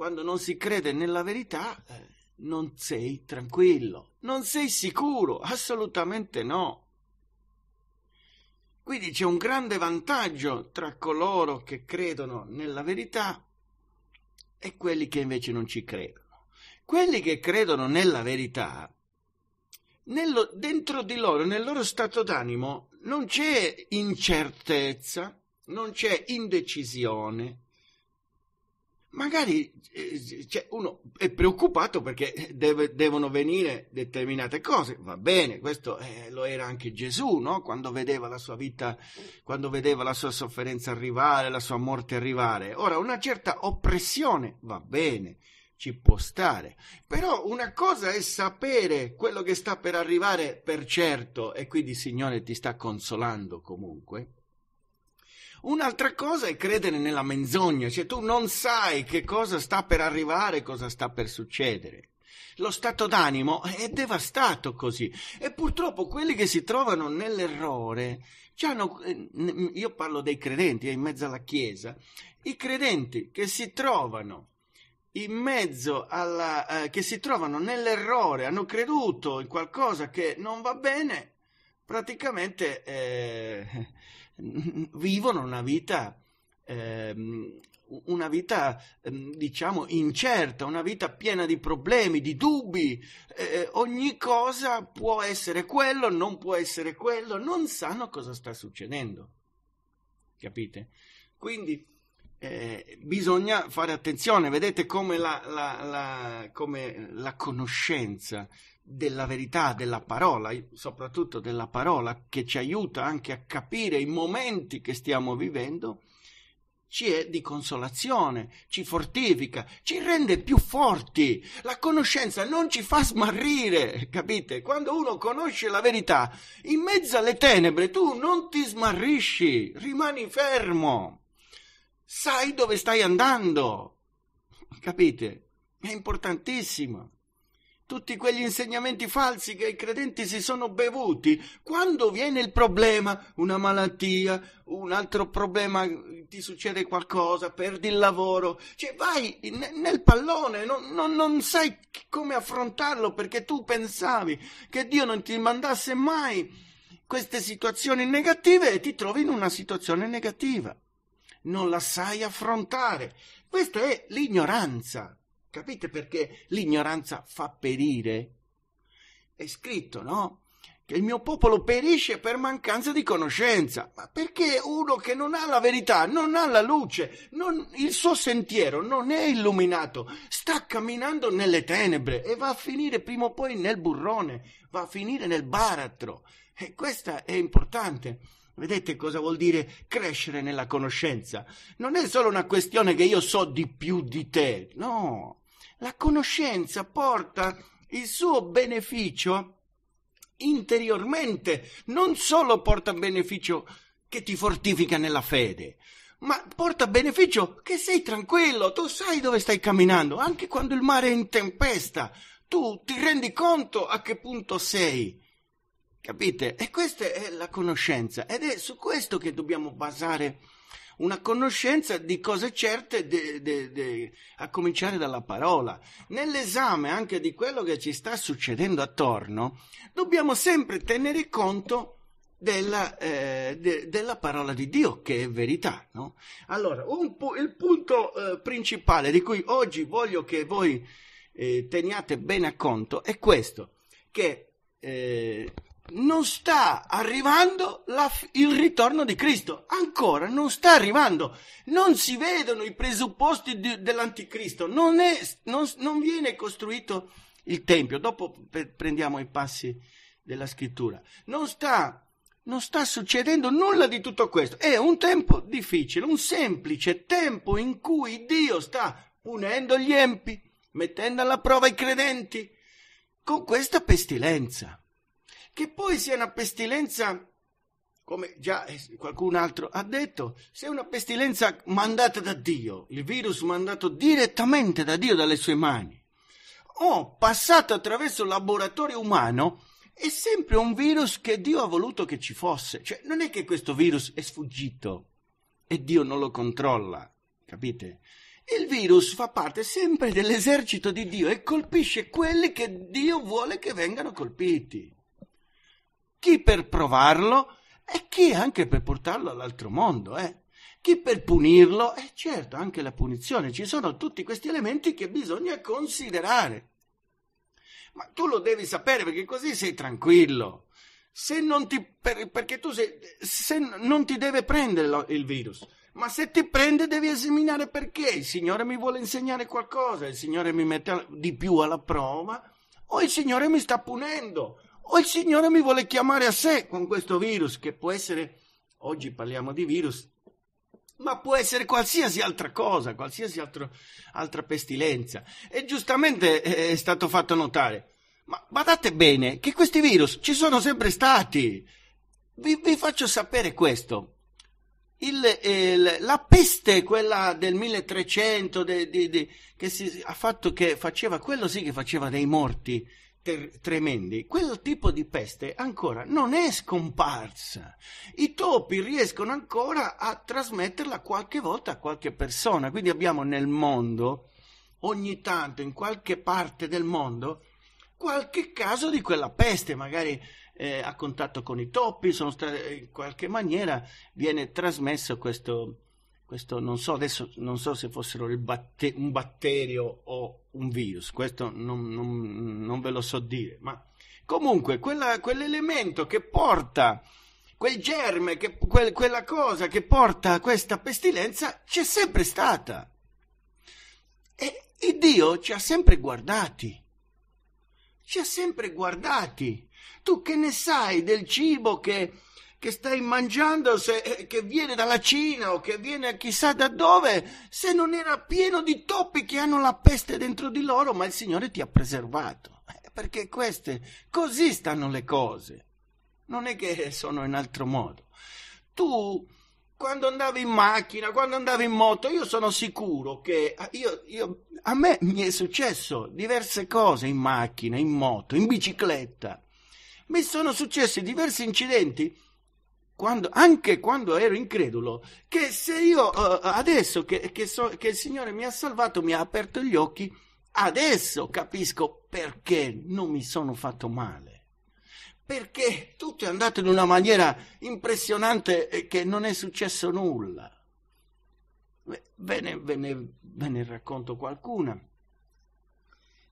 quando non si crede nella verità, eh, non sei tranquillo, non sei sicuro, assolutamente no. Quindi c'è un grande vantaggio tra coloro che credono nella verità e quelli che invece non ci credono. Quelli che credono nella verità, nello, dentro di loro, nel loro stato d'animo, non c'è incertezza, non c'è indecisione, magari eh, cioè, uno è preoccupato perché deve, devono venire determinate cose, va bene, questo eh, lo era anche Gesù, no? quando vedeva la sua vita, quando vedeva la sua sofferenza arrivare, la sua morte arrivare. Ora, una certa oppressione va bene, ci può stare, però una cosa è sapere quello che sta per arrivare per certo e quindi il Signore ti sta consolando comunque Un'altra cosa è credere nella menzogna, cioè tu non sai che cosa sta per arrivare, cosa sta per succedere. Lo stato d'animo è devastato così e purtroppo quelli che si trovano nell'errore, hanno, eh, io parlo dei credenti, in mezzo alla Chiesa, i credenti che si trovano in mezzo alla, eh, che si trovano nell'errore, hanno creduto in qualcosa che non va bene, praticamente eh, vivono una vita, ehm, una vita ehm, diciamo incerta, una vita piena di problemi, di dubbi. Eh, ogni cosa può essere quello, non può essere quello, non sanno cosa sta succedendo. Capite? Quindi eh, bisogna fare attenzione, vedete come la, la, la, come la conoscenza della verità, della parola, soprattutto della parola, che ci aiuta anche a capire i momenti che stiamo vivendo, ci è di consolazione, ci fortifica, ci rende più forti. La conoscenza non ci fa smarrire, capite? Quando uno conosce la verità, in mezzo alle tenebre tu non ti smarrisci, rimani fermo, sai dove stai andando, capite? È importantissimo tutti quegli insegnamenti falsi che i credenti si sono bevuti. Quando viene il problema, una malattia, un altro problema, ti succede qualcosa, perdi il lavoro, cioè vai nel pallone, non, non, non sai come affrontarlo perché tu pensavi che Dio non ti mandasse mai queste situazioni negative e ti trovi in una situazione negativa. Non la sai affrontare. Questa è l'ignoranza. Capite perché l'ignoranza fa perire? È scritto, no? Che il mio popolo perisce per mancanza di conoscenza. Ma perché uno che non ha la verità, non ha la luce, non, il suo sentiero non è illuminato, sta camminando nelle tenebre e va a finire prima o poi nel burrone, va a finire nel baratro. E questo è importante. Vedete cosa vuol dire crescere nella conoscenza? Non è solo una questione che io so di più di te, no, la conoscenza porta il suo beneficio interiormente, non solo porta beneficio che ti fortifica nella fede, ma porta beneficio che sei tranquillo, tu sai dove stai camminando, anche quando il mare è in tempesta, tu ti rendi conto a che punto sei. Capite? E questa è la conoscenza ed è su questo che dobbiamo basare una conoscenza di cose certe de, de, de, a cominciare dalla parola. Nell'esame anche di quello che ci sta succedendo attorno, dobbiamo sempre tenere conto della, eh, de, della, parola di Dio, che è verità. No? Allora, pu- il punto eh, principale di cui oggi voglio che voi eh, teniate bene conto è questo, che eh, non sta arrivando la, il ritorno di Cristo, ancora non sta arrivando, non si vedono i presupposti di, dell'anticristo, non, è, non, non, viene costruito il Tempio, dopo per, prendiamo i passi della scrittura, non sta, non sta succedendo nulla di tutto questo, è un tempo difficile, un semplice tempo in cui Dio sta punendo gli empi, mettendo alla prova i credenti con questa pestilenza. Che poi sia una pestilenza, come già qualcun altro ha detto, sia una pestilenza mandata da Dio, il virus mandato direttamente da Dio dalle sue mani, o passato attraverso il laboratorio umano, è sempre un virus che Dio ha voluto che ci fosse. Cioè, non è che questo virus è sfuggito e Dio non lo controlla, capite? Il virus fa parte sempre dell'esercito di Dio e colpisce quelli che Dio vuole che vengano colpiti. Chi per provarlo e chi anche per portarlo all'altro mondo, eh? Chi per punirlo? E eh certo, anche la punizione. Ci sono tutti questi elementi che bisogna considerare. Ma tu lo devi sapere perché così sei tranquillo. Se non ti, per, perché tu sei, se non ti deve prendere lo, il virus, ma se ti prende devi esaminare perché. Il Signore mi vuole insegnare qualcosa, il Signore mi mette di più alla prova, o il Signore mi sta punendo, o il Signore mi vuole chiamare a sé con questo virus, che può essere, oggi parliamo di virus, ma può essere qualsiasi altra cosa, qualsiasi altro, altra pestilenza. E giustamente è stato fatto notare, ma badate bene che questi virus ci sono sempre stati. Vi, vi faccio sapere questo. Il, il, la peste, quella del 1300, de, de, de, che si, ha fatto che faceva, quello sì che faceva dei morti ter- tremendi, quel tipo di peste ancora non è scomparsa. I topi riescono ancora a trasmetterla qualche volta a qualche persona. Quindi abbiamo nel mondo, ogni tanto, in qualche parte del mondo, qualche caso di quella peste, magari eh, a contatto con i topi, stati, in qualche maniera viene trasmesso questo, questo non so adesso non so se fossero batte, un batterio o un virus, questo non, non, non ve lo so dire, ma comunque quella, quell'elemento che porta quel germe, che, quel, quella cosa che porta a questa pestilenza c'è sempre stata. E, e Dio ci ha sempre guardati. Ci ha sempre guardati. Tu che ne sai del cibo che, che stai mangiando, se, eh, che viene dalla Cina o che viene chissà da dove, se non era pieno di topi che hanno la peste dentro di loro, ma il Signore ti ha preservato. Eh, perché queste, così stanno le cose. Non è che sono in altro modo. Tu, quando andavi in macchina, quando andavi in moto, io sono sicuro che ah, io, io, a me mi è successo diverse cose in macchina, in moto, in bicicletta. Mi sono successi diversi incidenti quando, anche quando ero incredulo, che se io uh, adesso che, che, so, che il Signore mi ha salvato, mi ha aperto gli occhi, adesso capisco perché non mi sono fatto male. Perché tutto è andato in una maniera impressionante che non è successo nulla. Ve ne, ve ne, ve ne racconto qualcuna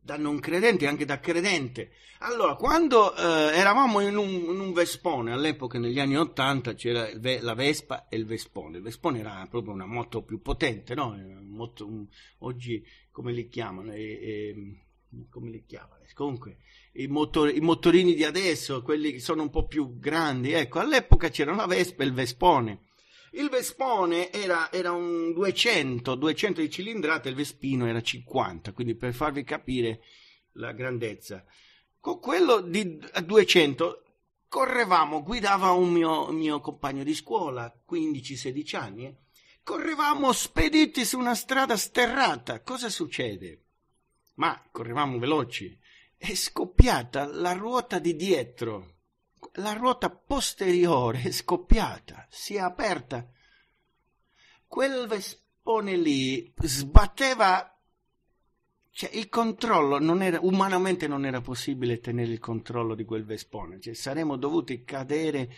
da non credente e anche da credente. Allora, quando eh, eravamo in un, in un, Vespone, all'epoca negli anni Ottanta c'era la Vespa e il Vespone. Il Vespone era proprio una moto più potente, no? Moto, un, oggi come li chiamano? E, e, come li chiamano? Comunque, i, motor, i, motorini di adesso, quelli che sono un po' più grandi. Ecco, all'epoca c'era la Vespa e il Vespone. Il Vespone era, era, un 200, 200 di cilindrata, il Vespino era 50, quindi per farvi capire la grandezza. Con quello di 200 correvamo, guidava un mio, mio compagno di scuola, 15-16 anni, eh? correvamo spediti su una strada sterrata. Cosa succede? Ma correvamo veloci. È scoppiata la ruota di dietro la ruota posteriore è scoppiata, si è aperta. Quel vespone lì sbatteva, cioè il controllo non era, umanamente non era possibile tenere il controllo di quel vespone, cioè saremmo dovuti cadere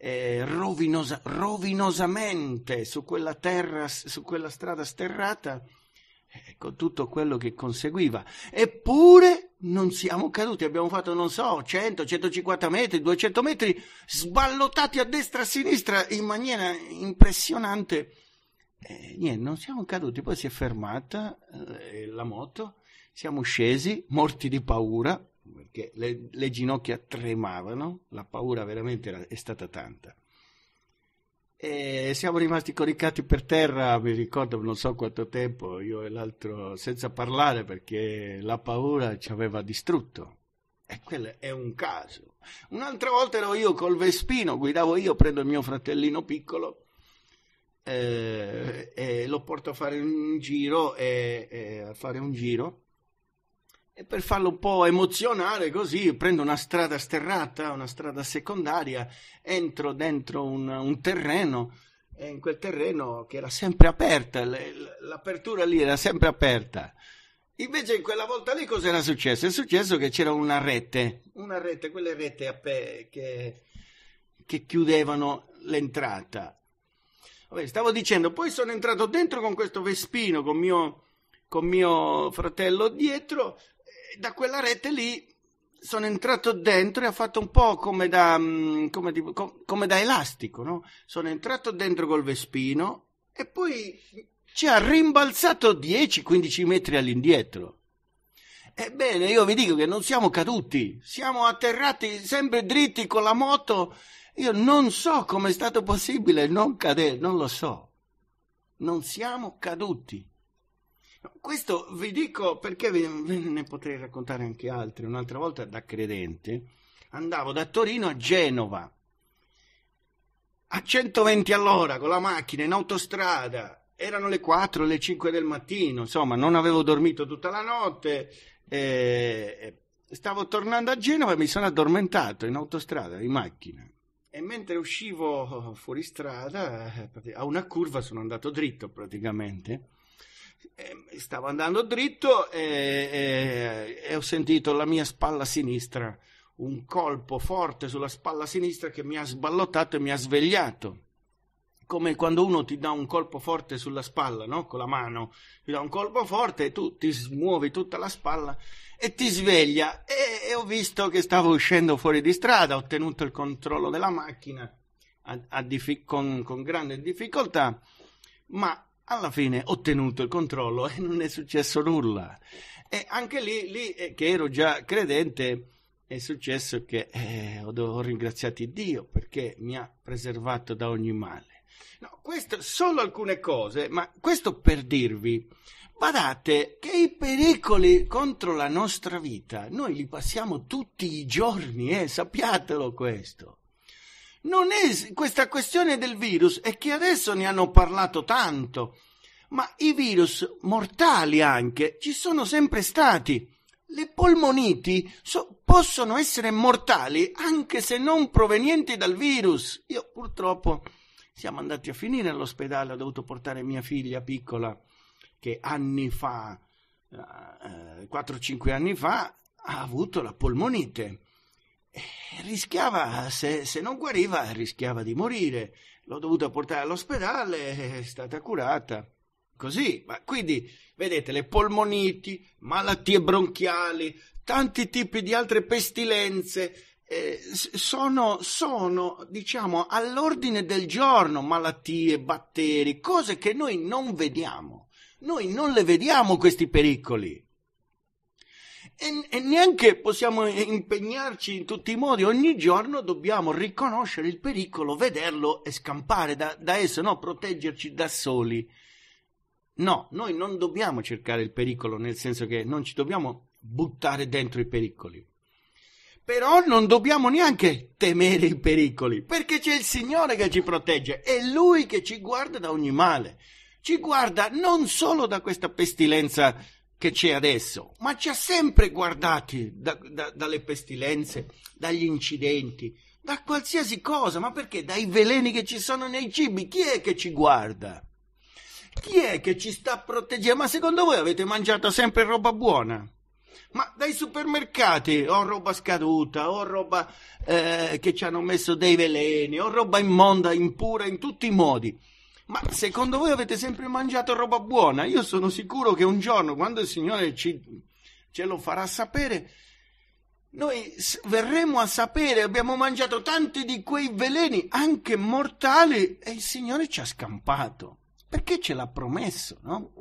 eh, rovinosa, rovinosamente su quella terra, su quella strada sterrata eh, con tutto quello che conseguiva. Eppure non siamo caduti, abbiamo fatto, non so, 100, 150 metri, 200 metri, sballottati a destra e a sinistra in maniera impressionante. E niente, non siamo caduti, poi si è fermata eh, la moto, siamo scesi, morti di paura, perché le, le ginocchia tremavano, la paura veramente era, è stata tanta. E siamo rimasti coricati per terra, mi ricordo non so quanto tempo, io e l'altro senza parlare perché la paura ci aveva distrutto. E quello è un caso. Un'altra volta ero io col Vespino, guidavo io, prendo il mio fratellino piccolo eh, e lo porto a fare un giro, e, e a fare un giro e per farlo un po' emozionare così prendo una strada sterrata, una strada secondaria, entro dentro un, un terreno e in quel terreno che era sempre aperta, l'apertura lì era sempre aperta. Invece in quella volta lì cosa era successo? È successo che c'era una rete, una rete, quelle rete pe- che, che chiudevano l'entrata. Vabbè, stavo dicendo, poi sono entrato dentro con questo Vespino, con mio, con mio fratello dietro, da quella rete lì sono entrato dentro e ha fatto un po' come da, mm, come, come da elastico, no? Sono entrato dentro col Vespino e poi ci ha rimbalzato 10-15 metri all'indietro. Ebbene, io vi dico che non siamo caduti, siamo atterrati sempre dritti con la moto. Io non so come è stato possibile non cadere, non lo so. Non siamo caduti. Questo vi dico perché ve ne potrei raccontare anche altri. Un'altra volta da credente andavo da Torino a Genova a 120 all'ora con la macchina in autostrada. Erano le 4, le 5 del mattino, insomma, non avevo dormito tutta la notte. Eh, stavo tornando a Genova e mi sono addormentato in autostrada, in macchina. E mentre uscivo fuori strada, eh, a una curva sono andato dritto praticamente eh, stavo andando dritto e, e, e, ho sentito la mia spalla sinistra, un colpo forte sulla spalla sinistra che mi ha sballottato e mi ha svegliato. Come quando uno ti dà un colpo forte sulla spalla, no? Con la mano, ti dà un colpo forte e tu ti smuovi tutta la spalla e ti sveglia. E, e ho visto che stavo uscendo fuori di strada, ho tenuto il controllo della macchina a, a diffi- con, con grande difficoltà, ma alla fine ho tenuto il controllo e non è successo nulla. E anche lì, lì eh, che ero già credente, è successo che eh, ho, ho ringraziato Dio perché mi ha preservato da ogni male. No, questo solo alcune cose, ma questo per dirvi, badate che i pericoli contro la nostra vita noi li passiamo tutti i giorni, eh, sappiatelo questo non è questa questione del virus, è che adesso ne hanno parlato tanto, ma i virus mortali anche ci sono sempre stati. Le polmoniti so, possono essere mortali anche se non provenienti dal virus. Io purtroppo siamo andati a finire all'ospedale, ho dovuto portare mia figlia piccola che anni fa, eh, 4-5 anni fa, ha avuto la polmonite rischiava, se, se, non guariva, rischiava di morire. L'ho dovuta portare all'ospedale, è stata curata. Così, ma quindi, vedete, le polmoniti, malattie bronchiali, tanti tipi di altre pestilenze, eh, sono, sono, diciamo, all'ordine del giorno, malattie, batteri, cose che noi non vediamo. Noi non le vediamo questi pericoli e, e, neanche possiamo impegnarci in tutti i modi, ogni giorno dobbiamo riconoscere il pericolo, vederlo e scampare da, da esso, no, proteggerci da soli. No, noi non dobbiamo cercare il pericolo, nel senso che non ci dobbiamo buttare dentro i pericoli. Però non dobbiamo neanche temere i pericoli, perché c'è il Signore che ci protegge, è Lui che ci guarda da ogni male. Ci guarda non solo da questa pestilenza che c'è adesso, ma ci ha sempre guardati da, da, dalle pestilenze, dagli incidenti, da qualsiasi cosa, ma perché? Dai veleni che ci sono nei cibi, chi è che ci guarda? Chi è che ci sta proteggendo? Ma secondo voi avete mangiato sempre roba buona? Ma dai supermercati o roba scaduta, o roba eh, che ci hanno messo dei veleni, o roba immonda, impura in tutti i modi. Ma secondo voi avete sempre mangiato roba buona? Io sono sicuro che un giorno, quando il Signore ci, ce lo farà sapere, noi verremo a sapere, abbiamo mangiato tanti di quei veleni, anche mortali, e il Signore ci ha scampato. Perché ce l'ha promesso, no?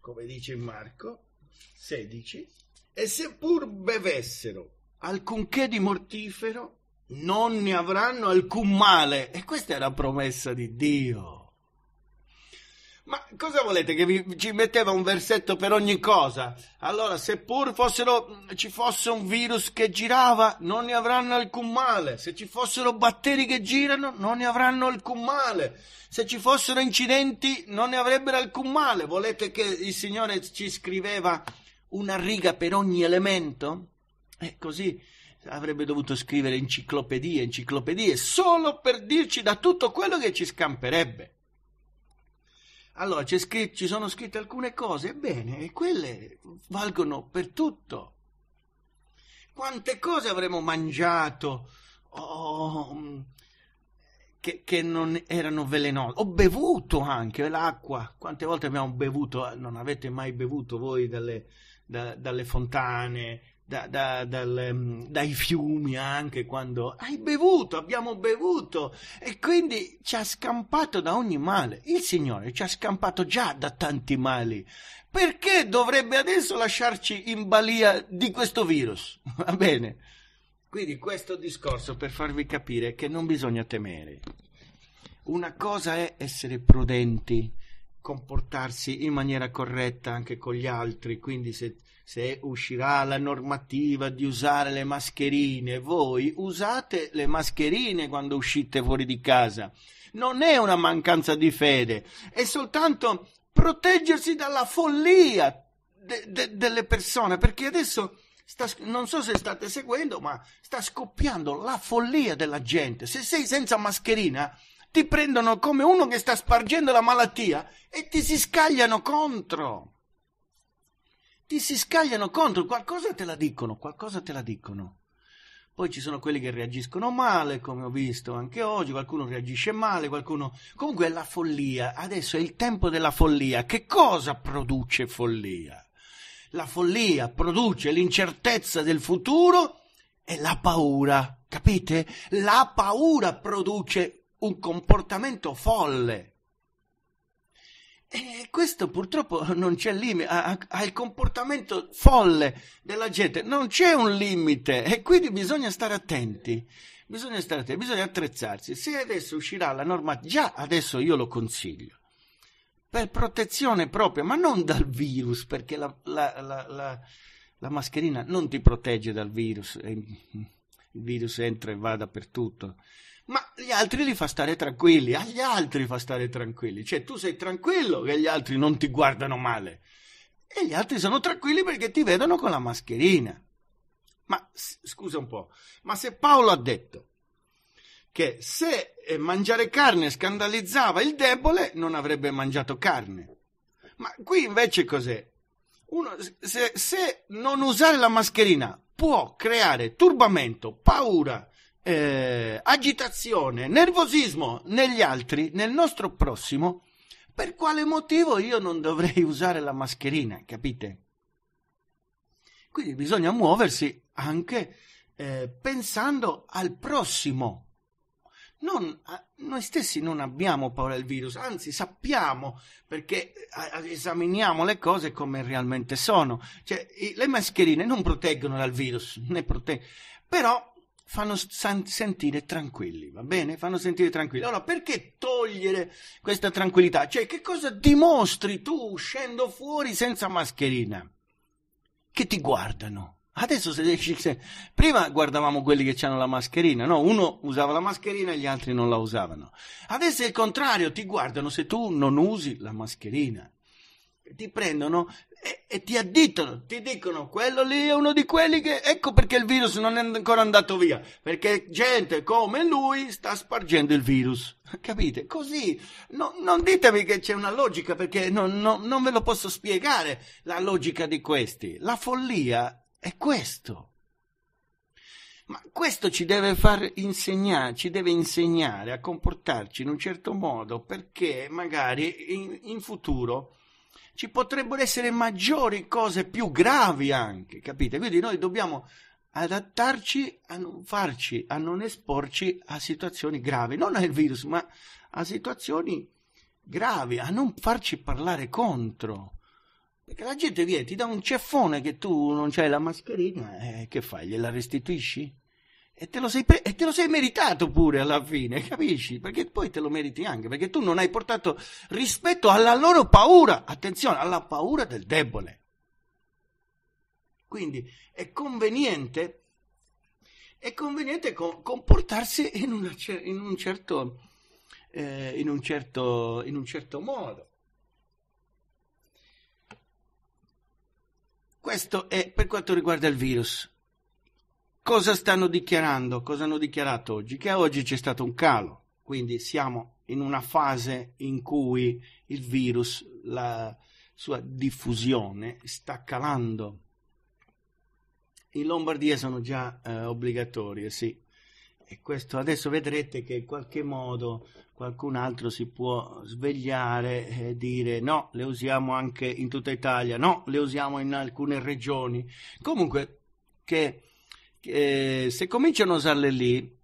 Come dice Marco 16. E seppur bevessero alcunché di mortifero, non ne avranno alcun male. E questa è la promessa di Dio. Ma cosa volete che vi, ci metteva un versetto per ogni cosa? Allora, seppur fossero, ci fosse un virus che girava, non ne avranno alcun male. Se ci fossero batteri che girano, non ne avranno alcun male. Se ci fossero incidenti, non ne avrebbero alcun male. Volete che il Signore ci scriveva una riga per ogni elemento? E così avrebbe dovuto scrivere enciclopedie, enciclopedie, solo per dirci da tutto quello che ci scamperebbe. Allora scritto, ci sono scritte alcune cose, bene, e quelle valgono per tutto. Quante cose avremo mangiato oh, che, che, non erano velenose? Ho bevuto anche l'acqua. Quante volte abbiamo bevuto? Non avete mai bevuto voi dalle, da, dalle fontane, da, da, dal, mm, dai fiumi anche quando hai bevuto, abbiamo bevuto e quindi ci ha scampato da ogni male. Il Signore ci ha scampato già da tanti mali. Perché dovrebbe adesso lasciarci in balia di questo virus? Va bene. Quindi questo discorso per farvi capire che non bisogna temere. Una cosa è essere prudenti, comportarsi in maniera corretta anche con gli altri, quindi se se uscirà la normativa di usare le mascherine, voi usate le mascherine quando uscite fuori di casa. Non è una mancanza di fede, è soltanto proteggersi dalla follia de- de- delle persone, perché adesso sta, non so se state seguendo, ma sta scoppiando la follia della gente. Se sei senza mascherina, ti prendono come uno che sta spargendo la malattia e ti si scagliano contro ti si scagliano contro, qualcosa te la dicono, qualcosa te la dicono. Poi ci sono quelli che reagiscono male, come ho visto anche oggi, qualcuno reagisce male, qualcuno... Comunque è la follia, adesso è il tempo della follia. Che cosa produce follia? La follia produce l'incertezza del futuro e la paura, capite? La paura produce un comportamento folle. E questo purtroppo non c'è limite, al comportamento folle della gente non c'è un limite e quindi bisogna stare attenti, bisogna stare attenti, bisogna attrezzarsi. Se adesso uscirà la norma, già adesso io lo consiglio, per protezione propria, ma non dal virus, perché la, la, la, la mascherina non ti protegge dal virus, il virus entra e va dappertutto ma gli altri li fa stare tranquilli, agli altri fa stare tranquilli, cioè tu sei tranquillo che gli altri non ti guardano male e gli altri sono tranquilli perché ti vedono con la mascherina. Ma scusa un po', ma se Paolo ha detto che se eh, mangiare carne scandalizzava il debole, non avrebbe mangiato carne. Ma qui invece cos'è? Uno, se, se non usare la mascherina può creare turbamento, paura, eh, agitazione, nervosismo negli altri, nel nostro prossimo, per quale motivo io non dovrei usare la mascherina, capite? Quindi bisogna muoversi anche eh, pensando al prossimo. Non, noi stessi non abbiamo paura del virus, anzi sappiamo perché esaminiamo le cose come realmente sono. Cioè, le mascherine non proteggono dal virus, ne proteggono, però fanno san- sentire tranquilli, va bene? Fanno sentire tranquilli. Allora, perché togliere questa tranquillità? Cioè, che cosa dimostri tu uscendo fuori senza mascherina? Che ti guardano. Adesso se, se prima guardavamo quelli che hanno la mascherina, no? Uno usava la mascherina e gli altri non la usavano. Adesso è il contrario, ti guardano se tu non usi la mascherina ti prendono e, e, ti additano, ti dicono quello lì è uno di quelli che ecco perché il virus non è ancora andato via, perché gente come lui sta spargendo il virus. Capite? Così no, non ditemi che c'è una logica perché non, non, non ve lo posso spiegare la logica di questi. La follia è questo. Ma questo ci deve far insegnare, ci deve insegnare a comportarci in un certo modo perché magari in, in futuro ci potrebbero essere maggiori cose più gravi anche, capite? Quindi noi dobbiamo adattarci a non farci, a non esporci a situazioni gravi, non al virus, ma a situazioni gravi, a non farci parlare contro. Perché la gente viene, ti dà un ceffone che tu non c'hai la mascherina, eh, che fai? Gliela restituisci? E te, pre- e te, lo sei meritato pure alla fine, capisci? Perché poi te lo meriti anche, perché tu non hai portato rispetto alla loro paura, attenzione, alla paura del debole. Quindi è conveniente, è conveniente com- comportarsi in, una, in, un certo, eh, in, un certo, in un certo modo. Questo è per quanto riguarda il virus cosa stanno dichiarando? Cosa hanno dichiarato oggi? Che oggi c'è stato un calo, quindi siamo in una fase in cui il virus, la sua diffusione sta calando. In Lombardia sono già eh, obbligatorie, sì. E questo adesso vedrete che in qualche modo qualcun altro si può svegliare e dire no, le usiamo anche in tutta Italia, no, le usiamo in alcune regioni. Comunque, che, che se cominciano a usarle lì,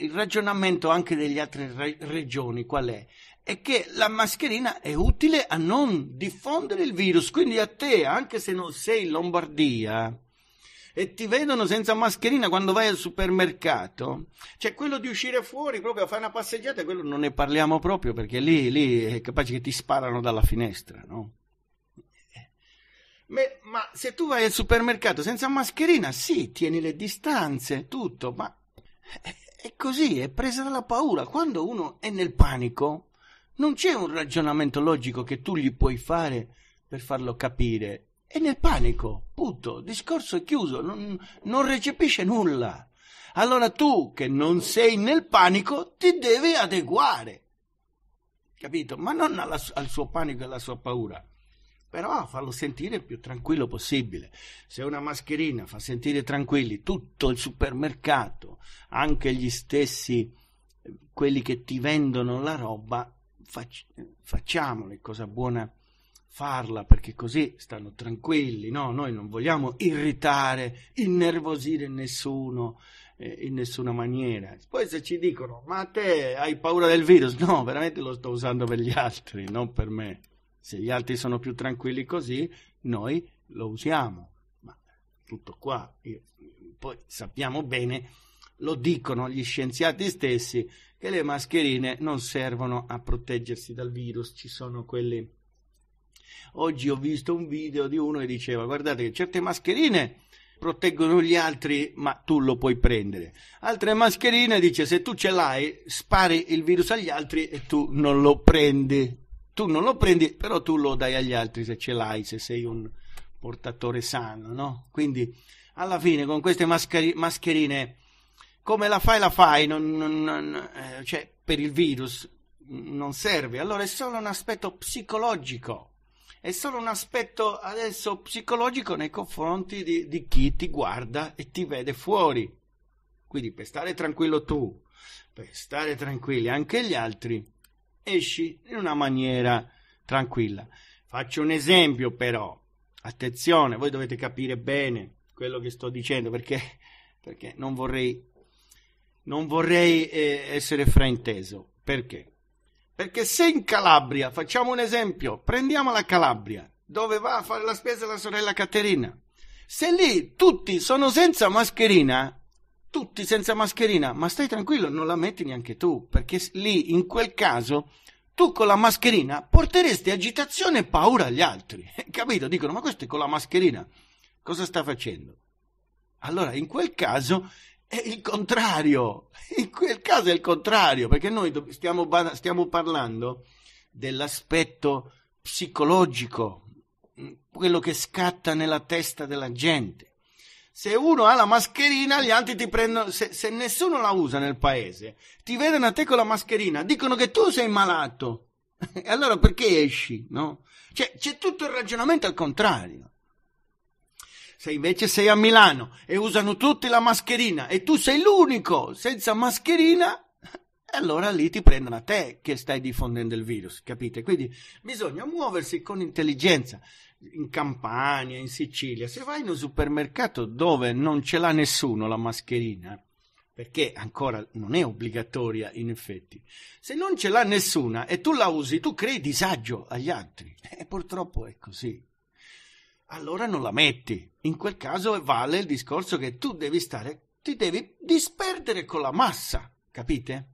il ragionamento anche delle altre re- regioni qual è? È che la mascherina è utile a non diffondere il virus, quindi a te, anche se non sei in Lombardia e ti vedono senza mascherina quando vai al supermercato, cioè quello di uscire fuori proprio a fare una passeggiata, quello non ne parliamo proprio perché lì, lì è capace che ti sparano dalla finestra, no? Ma se tu vai al supermercato senza mascherina, sì, tieni le distanze, tutto, ma è così, è presa dalla paura. Quando uno è nel panico, non c'è un ragionamento logico che tu gli puoi fare per farlo capire. È nel panico, punto. Discorso è chiuso, non, non recepisce nulla. Allora tu, che non sei nel panico, ti devi adeguare. Capito? Ma non alla, al suo panico e alla sua paura però farlo sentire il più tranquillo possibile. Se una mascherina fa sentire tranquilli tutto il supermercato, anche gli stessi quelli che ti vendono la roba, fac- facciamolo, è cosa buona farla perché così stanno tranquilli, no? Noi non vogliamo irritare, innervosire nessuno eh, in nessuna maniera. Poi se ci dicono, ma te hai paura del virus? No, veramente lo sto usando per gli altri, non per me. Se gli altri sono più tranquilli così, noi lo usiamo. Ma tutto qua. Io, poi sappiamo bene, lo dicono gli scienziati stessi, che le mascherine non servono a proteggersi dal virus. Ci sono quelli. Oggi ho visto un video di uno che diceva: Guardate che certe mascherine proteggono gli altri, ma tu lo puoi prendere. Altre mascherine dice: Se tu ce l'hai, spari il virus agli altri e tu non lo prendi tu non lo prendi, però tu lo dai agli altri se ce l'hai, se sei un portatore sano, no? Quindi alla fine con queste mascheri- mascherine, come la fai, la fai, non, non, non, eh, cioè per il virus non serve. Allora è solo un aspetto psicologico, è solo un aspetto adesso psicologico nei confronti di, di chi ti guarda e ti vede fuori. Quindi per stare tranquillo tu, per stare tranquilli anche gli altri, esci in una maniera tranquilla. Faccio un esempio però, attenzione, voi dovete capire bene quello che sto dicendo perché, perché non vorrei, non vorrei eh, essere frainteso. Perché? Perché se in Calabria, facciamo un esempio, prendiamo la Calabria, dove va a fare la spesa la sorella Caterina, se lì tutti sono senza mascherina, tutti senza mascherina, ma stai tranquillo, non la metti neanche tu, perché lì in quel caso tu con la mascherina porteresti agitazione e paura agli altri. Capito? Dicono, ma questo è con la mascherina, cosa sta facendo? Allora, in quel caso è il contrario, in quel caso è il contrario, perché noi stiamo, stiamo parlando dell'aspetto psicologico, quello che scatta nella testa della gente se uno ha la mascherina, gli altri ti prendono, se, se, nessuno la usa nel paese, ti vedono a te con la mascherina, dicono che tu sei malato. E allora perché esci, no? Cioè, c'è tutto il ragionamento al contrario. Se invece sei a Milano e usano tutti la mascherina e tu sei l'unico senza mascherina, allora lì ti prendono a te che stai diffondendo il virus, capite? Quindi bisogna muoversi con intelligenza in Campania, in Sicilia, se vai in un supermercato dove non ce l'ha nessuno la mascherina, perché ancora non è obbligatoria in effetti, se non ce l'ha nessuna e tu la usi, tu crei disagio agli altri. E purtroppo è così. Allora non la metti. In quel caso vale il discorso che tu devi stare, ti devi disperdere con la massa, capite?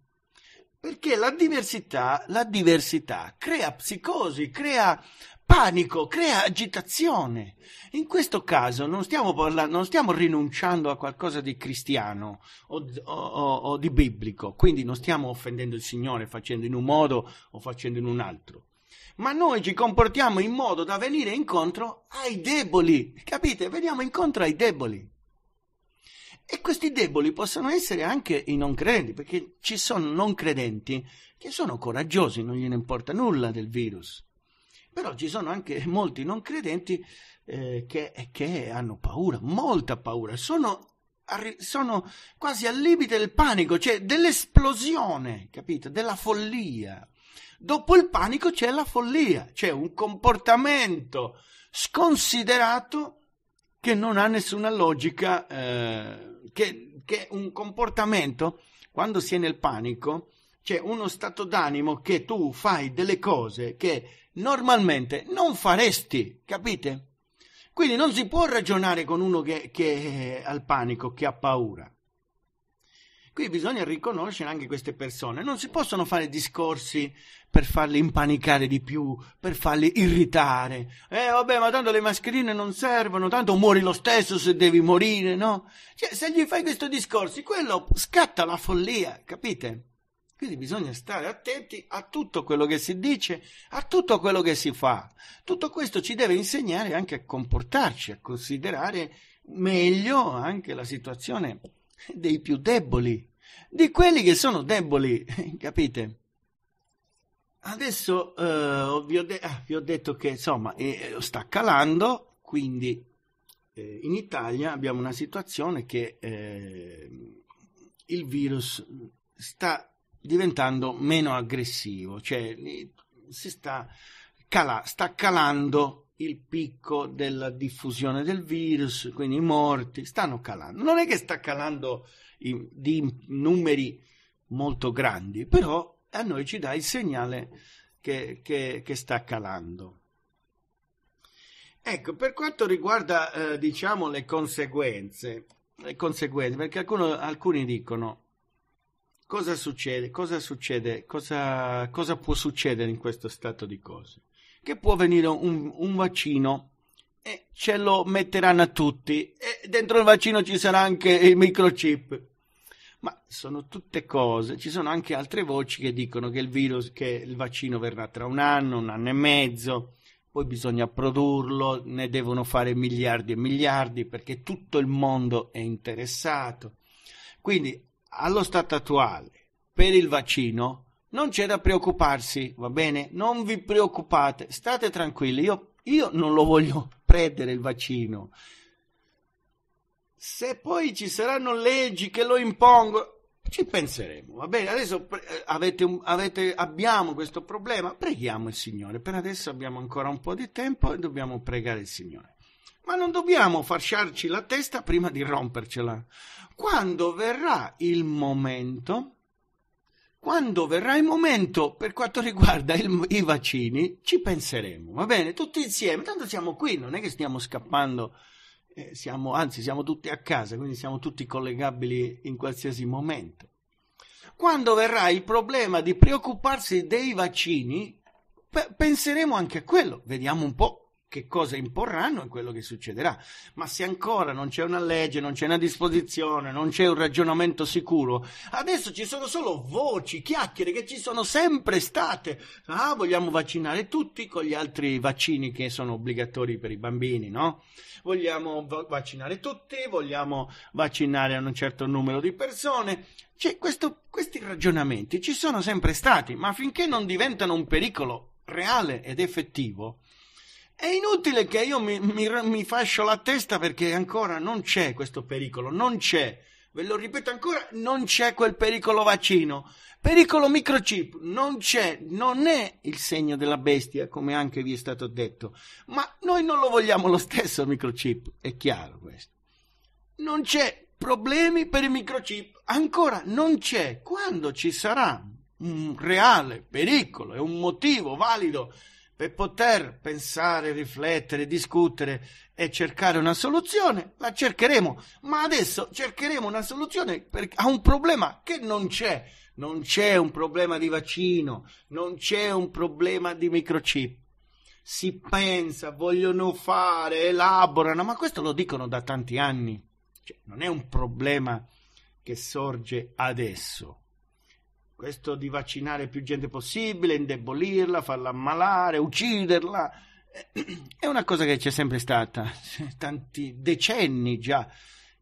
Perché la diversità, la diversità crea psicosi, crea panico, crea agitazione. In questo caso non stiamo, parlando, non stiamo rinunciando a qualcosa di cristiano o, o, o, di biblico, quindi non stiamo offendendo il Signore facendo in un modo o facendo in un altro. Ma noi ci comportiamo in modo da venire incontro ai deboli, capite? Veniamo incontro ai deboli. E questi deboli possono essere anche i non credenti, perché ci sono non credenti che sono coraggiosi, non gliene importa nulla del virus. Però ci sono anche molti non credenti eh, che, che, hanno paura, molta paura, sono, sono quasi al limite del panico, cioè dell'esplosione, capito? Della follia. Dopo il panico c'è la follia, c'è un comportamento sconsiderato che non ha nessuna logica, eh, che, che un comportamento, quando si è nel panico, c'è uno stato d'animo che tu fai delle cose che normalmente non faresti, capite? Quindi non si può ragionare con uno che, che è al panico, che ha paura. Qui bisogna riconoscere anche queste persone. Non si possono fare discorsi per farli impanicare di più, per farli irritare. Eh, vabbè, ma tanto le mascherine non servono, tanto muori lo stesso se devi morire, no? Cioè, se gli fai questo discorso, quello scatta la follia, capite? Quindi bisogna stare attenti a tutto quello che si dice, a tutto quello che si fa. Tutto questo ci deve insegnare anche a comportarci, a considerare meglio anche la situazione dei più deboli, di quelli che sono deboli, capite? Adesso eh, vi, ho de- ah, vi, ho detto che insomma eh, sta calando, quindi eh, in Italia abbiamo una situazione che eh, il virus sta diventando meno aggressivo, cioè si sta, cala- sta calando il picco della diffusione del virus, quindi i morti stanno calando. Non è che sta calando in, di numeri molto grandi, però a noi ci dà il segnale che, che, che sta calando. Ecco, per quanto riguarda, eh, diciamo, le conseguenze, le conseguenze, perché alcuno, alcuni dicono cosa succede, cosa succede, cosa, cosa può succedere in questo stato di cose? Che può venire un, un vaccino e ce lo metteranno a tutti e dentro il vaccino ci sarà anche il microchip ma sono tutte cose. Ci sono anche altre voci che dicono che il virus, che il vaccino verrà tra un anno, un anno e mezzo, poi bisogna produrlo, ne devono fare miliardi e miliardi perché tutto il mondo è interessato. Quindi, allo stato attuale, per il vaccino non c'è da preoccuparsi, va bene? Non vi preoccupate, state tranquilli. Io, io non lo voglio prendere il vaccino se poi ci saranno leggi che lo impongono, ci penseremo, va bene? Adesso eh, avete un, avete, abbiamo questo problema, preghiamo il Signore. Per adesso abbiamo ancora un po' di tempo e dobbiamo pregare il Signore. Ma non dobbiamo fasciarci la testa prima di rompercela. Quando verrà il momento, quando verrà il momento per quanto riguarda il, i vaccini, ci penseremo, va bene? Tutti insieme, tanto siamo qui, non è che stiamo scappando eh, siamo, anzi siamo tutti a casa, quindi siamo tutti collegabili in qualsiasi momento. Quando verrà il problema di preoccuparsi dei vaccini, pe- penseremo anche a quello, vediamo un po' che cosa imporranno e quello che succederà. Ma se ancora non c'è una legge, non c'è una disposizione, non c'è un ragionamento sicuro, adesso ci sono solo voci, chiacchiere che ci sono sempre state. Ah, vogliamo vaccinare tutti con gli altri vaccini che sono obbligatori per i bambini, no? Vogliamo vaccinare tutti, vogliamo vaccinare un certo numero di persone. Cioè, questo, questi ragionamenti ci sono sempre stati, ma finché non diventano un pericolo reale ed effettivo, è inutile che io mi, mi, mi fascio la testa perché ancora non c'è questo pericolo, non c'è. Ve lo ripeto ancora, non c'è quel pericolo vaccino. Pericolo microchip non c'è, non è il segno della bestia, come anche vi è stato detto. Ma noi non lo vogliamo lo stesso microchip, è chiaro questo. Non c'è problemi per il microchip, ancora non c'è. Quando ci sarà un reale pericolo e un motivo valido per poter pensare, riflettere, discutere e cercare una soluzione, la cercheremo. Ma adesso cercheremo una soluzione per, a un problema che non c'è. Non c'è un problema di vaccino, non c'è un problema di microchip. Si pensa, vogliono fare, elaborano, ma questo lo dicono da tanti anni. Cioè, non è un problema che sorge adesso questo di vaccinare più gente possibile, indebolirla, farla ammalare, ucciderla, è una cosa che c'è sempre stata, tanti decenni già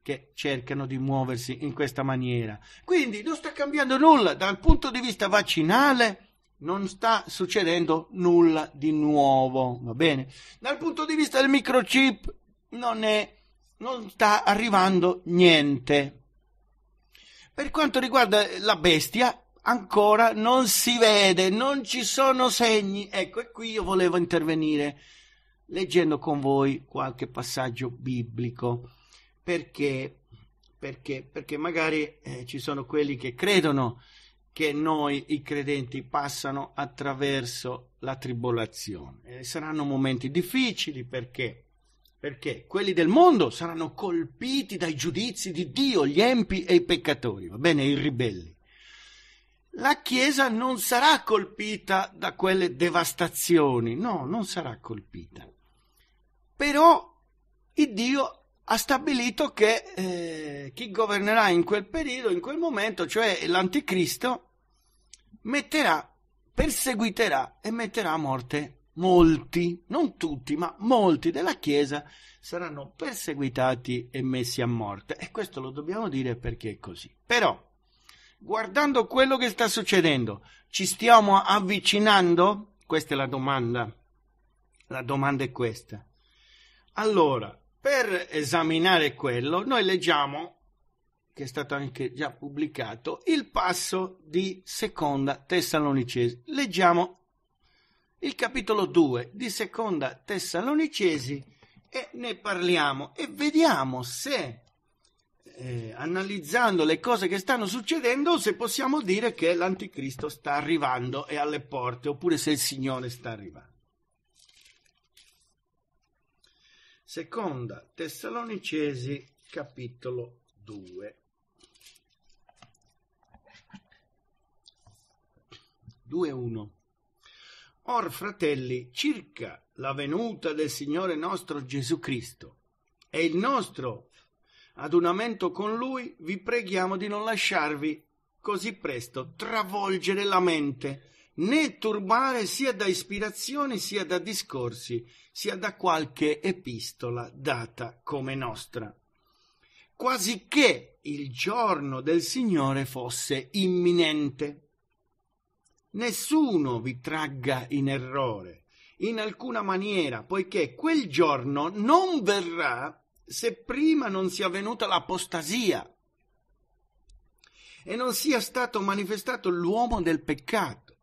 che cercano di muoversi in questa maniera. Quindi non sta cambiando nulla dal punto di vista vaccinale. Non sta succedendo nulla di nuovo, va bene? Dal punto di vista del microchip non è, non sta arrivando niente. Per quanto riguarda la bestia, ancora non si vede, non ci sono segni. Ecco, e qui io volevo intervenire leggendo con voi qualche passaggio biblico. Perché? Perché, perché magari eh, ci sono quelli che credono che noi, i credenti, passano attraverso la tribolazione. E saranno momenti difficili perché? Perché quelli del mondo saranno colpiti dai giudizi di Dio, gli empi e i peccatori, va bene, i ribelli la Chiesa non sarà colpita da quelle devastazioni, no, non sarà colpita. Però il Dio ha stabilito che eh, chi governerà in quel periodo, in quel momento, cioè l'anticristo, metterà, perseguiterà e metterà a morte molti, non tutti, ma molti della Chiesa saranno perseguitati e messi a morte. E questo lo dobbiamo dire perché è così. Però, guardando quello che sta succedendo, ci stiamo avvicinando? Questa è la domanda. La domanda è questa. Allora, per esaminare quello, noi leggiamo, che è stato anche già pubblicato, il passo di seconda Tessalonicesi. Leggiamo il capitolo 2 di seconda Tessalonicesi e ne parliamo e vediamo se eh, analizzando le cose che stanno succedendo, se possiamo dire che l'anticristo sta arrivando e alle porte, oppure se il Signore sta arrivando. Seconda Tessalonicesi, capitolo 2. 2.1 Or, fratelli, circa la venuta del Signore nostro Gesù Cristo e il nostro adunamento con lui, vi preghiamo di non lasciarvi così presto travolgere la mente, né turbare sia da ispirazioni sia da discorsi, sia da qualche epistola data come nostra. Quasi che il giorno del Signore fosse imminente. Nessuno vi tragga in errore in alcuna maniera, poiché quel giorno non verrà se prima non sia venuta l'apostasia e non sia stato manifestato l'uomo del peccato,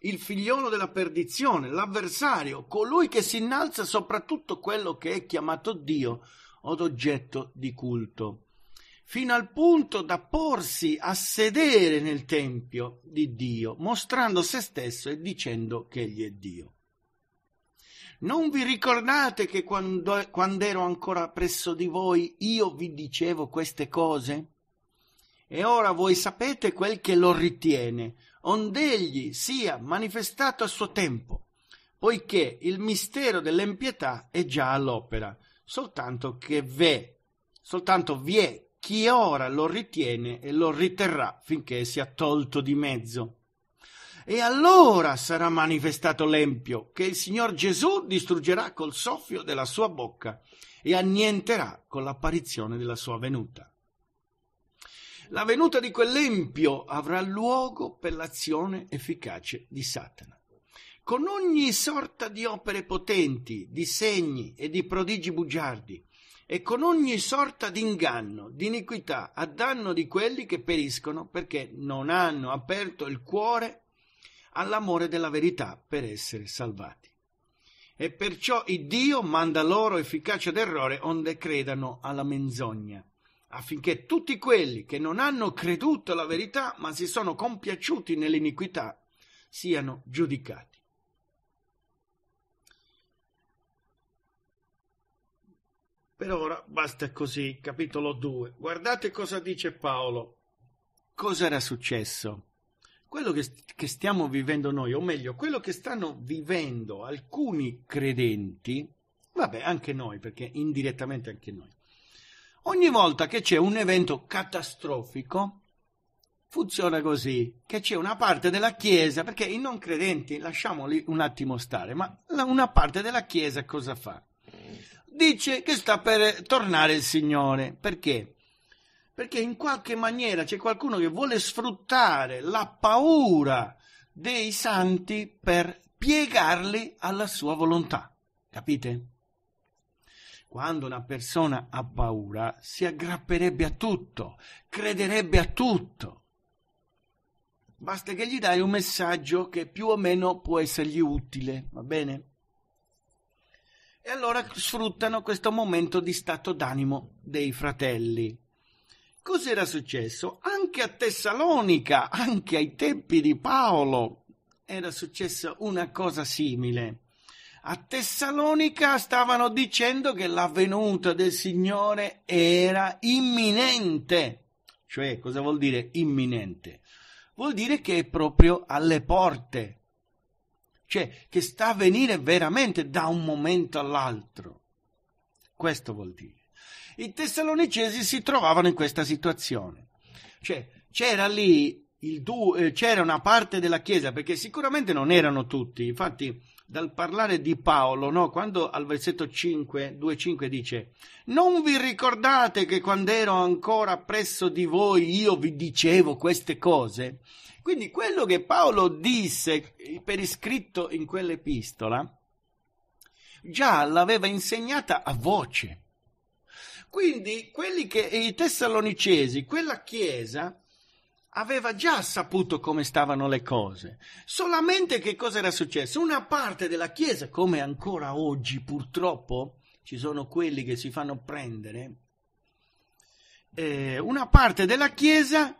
il figliolo della perdizione, l'avversario, colui che si innalza soprattutto quello che è chiamato Dio od oggetto di culto, fino al punto da porsi a sedere nel tempio di Dio, mostrando se stesso e dicendo che egli è Dio. Non vi ricordate che quando, quando ero ancora presso di voi io vi dicevo queste cose? E ora voi sapete quel che lo ritiene, ond'egli sia manifestato a suo tempo, poiché il mistero dell'empietà è già all'opera, soltanto che v'è, soltanto vi è chi ora lo ritiene e lo riterrà finché sia tolto di mezzo e allora sarà manifestato l'empio che il Signor Gesù distruggerà col soffio della sua bocca e annienterà con l'apparizione della sua venuta. La venuta di quell'empio avrà luogo per l'azione efficace di Satana. Con ogni sorta di opere potenti, di segni e di prodigi bugiardi, e con ogni sorta di inganno, di iniquità, a danno di quelli che periscono perché non hanno aperto il cuore all'amore della verità per essere salvati. E perciò Dio manda loro efficacia d'errore onde credano alla menzogna, affinché tutti quelli che non hanno creduto alla verità ma si sono compiaciuti nell'iniquità siano giudicati. Per ora basta così, capitolo 2. Guardate cosa dice Paolo. Cosa era successo? Quello che, che stiamo vivendo noi, o meglio, quello che stanno vivendo alcuni credenti, vabbè, anche noi, perché indirettamente anche noi, ogni volta che c'è un evento catastrofico, funziona così, che c'è una parte della Chiesa, perché i non credenti lasciamoli un attimo stare, ma una parte della Chiesa cosa fa? dice che sta per tornare il Signore. Perché? Perché in qualche maniera c'è qualcuno che vuole sfruttare la paura dei santi per piegarli alla sua volontà. Capite? Quando una persona ha paura si aggrapperebbe a tutto, crederebbe a tutto. Basta che gli dai un messaggio che più o meno può essergli utile, va bene? E allora sfruttano questo momento di stato d'animo dei fratelli. Cos'era successo? Anche a Tessalonica, anche ai tempi di Paolo, era successa una cosa simile. A Tessalonica stavano dicendo che la del Signore era imminente. Cioè, cosa vuol dire imminente? Vuol dire che è proprio alle porte. Cioè, che sta a venire veramente da un momento all'altro. Questo vuol dire. I tessalonicesi si trovavano in questa situazione. Cioè, c'era lì du- eh, c'era una parte della Chiesa, perché sicuramente non erano tutti, infatti dal parlare di Paolo, no? quando al versetto 5, 2.5 dice, non vi ricordate che quando ero ancora presso di voi io vi dicevo queste cose? Quindi quello che Paolo disse per iscritto in quell'epistola, già l'aveva insegnata a voce. Quindi quelli che i tessalonicesi, quella chiesa, aveva già saputo come stavano le cose. Solamente che cosa era successo? Una parte della chiesa, come ancora oggi purtroppo ci sono quelli che si fanno prendere, eh, una parte della chiesa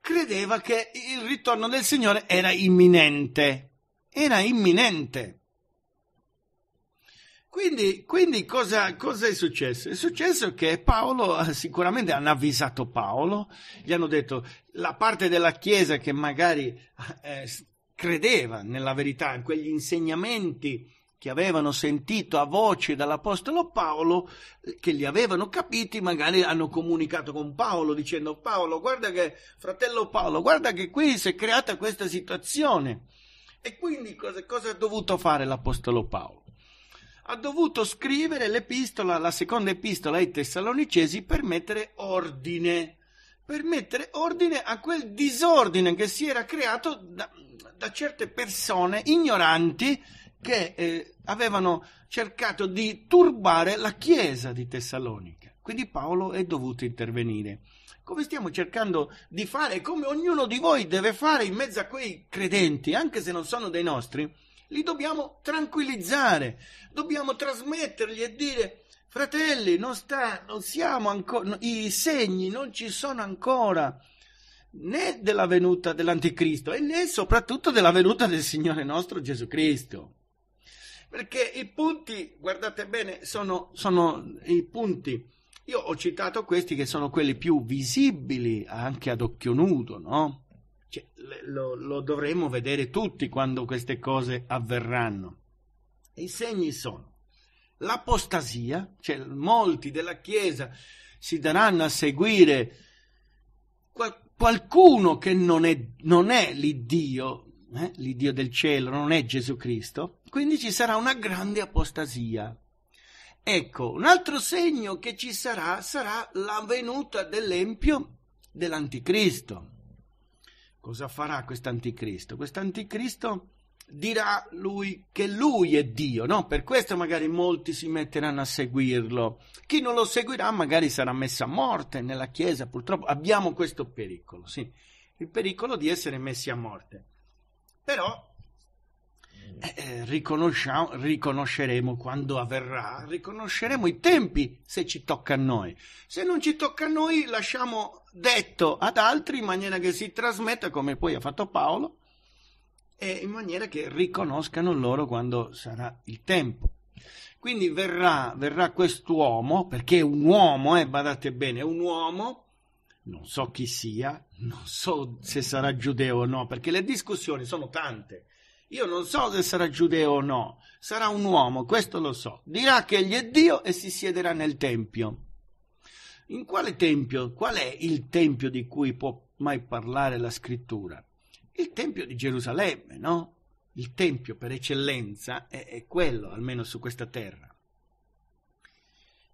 credeva che il ritorno del Signore era imminente. Era imminente. Quindi, quindi cosa, cosa, è successo? È successo che Paolo, eh, sicuramente hanno avvisato Paolo, gli hanno detto la parte della Chiesa che magari eh, credeva nella verità, in quegli insegnamenti che avevano sentito a voce dall'Apostolo Paolo, che li avevano capiti, magari hanno comunicato con Paolo dicendo Paolo, guarda che, fratello Paolo, guarda che qui si è creata questa situazione. E quindi cosa, cosa ha dovuto fare l'Apostolo Paolo? Ha dovuto scrivere l'epistola, la seconda epistola ai Tessalonicesi per mettere ordine, per mettere ordine a quel disordine che si era creato da, da certe persone ignoranti che eh, avevano cercato di turbare la chiesa di Tessalonica. Quindi Paolo è dovuto intervenire. Come stiamo cercando di fare, come ognuno di voi deve fare in mezzo a quei credenti, anche se non sono dei nostri, li dobbiamo tranquillizzare, dobbiamo trasmettergli e dire fratelli, non, sta, non siamo ancora, i segni non ci sono ancora né della venuta dell'anticristo e né soprattutto della venuta del Signore nostro Gesù Cristo. Perché i punti, guardate bene, sono, sono i punti. Io ho citato questi che sono quelli più visibili anche ad occhio nudo, no? Cioè, lo, lo dovremo vedere tutti quando queste cose avverranno. I segni sono l'apostasia, cioè molti della Chiesa si daranno a seguire qual- qualcuno che non è, non è l'Iddio, eh? l'Iddio del cielo, non è Gesù Cristo, quindi ci sarà una grande apostasia. Ecco, un altro segno che ci sarà sarà la venuta dell'empio dell'anticristo. Cosa farà quest'anticristo? Quest'anticristo dirà lui che lui è Dio, no? Per questo magari molti si metteranno a seguirlo. Chi non lo seguirà magari sarà messo a morte nella Chiesa, purtroppo abbiamo questo pericolo, sì, il pericolo di essere messi a morte. Però eh, eh riconosceremo quando avverrà, riconosceremo i tempi se ci tocca a noi. Se non ci tocca a noi, lasciamo detto ad altri in maniera che si trasmetta, come poi ha fatto Paolo, e in maniera che riconoscano loro quando sarà il tempo. Quindi verrà, verrà quest'uomo, perché è un uomo, eh, badate bene, è un uomo, non so chi sia, non so se sarà giudeo o no, perché le discussioni sono tante io non so se sarà giudeo o no, sarà un uomo, questo lo so. Dirà che egli è Dio e si siederà nel tempio. In quale tempio? Qual è il tempio di cui può mai parlare la scrittura? Il tempio di Gerusalemme, no? Il tempio per eccellenza è, è quello, almeno su questa terra.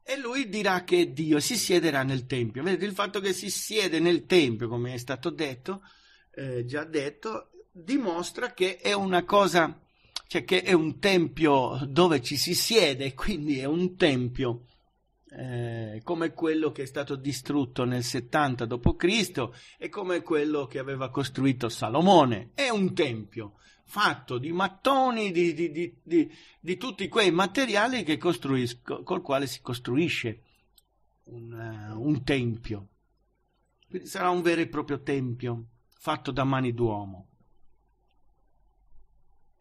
e lui dirà che è Dio, si siederà nel Tempio. Vedete, il fatto che si siede nel Tempio, come è stato detto, eh, già detto, dimostra che è una cosa, cioè che è un Tempio dove ci si siede, quindi è un Tempio eh, come quello che è stato distrutto nel 70 d.C. e come quello che aveva costruito Salomone. È un Tempio fatto di mattoni, di, di, di, di tutti quei materiali col quale si costruisce un, uh, un tempio. Quindi sarà un vero e proprio tempio fatto da mani d'uomo.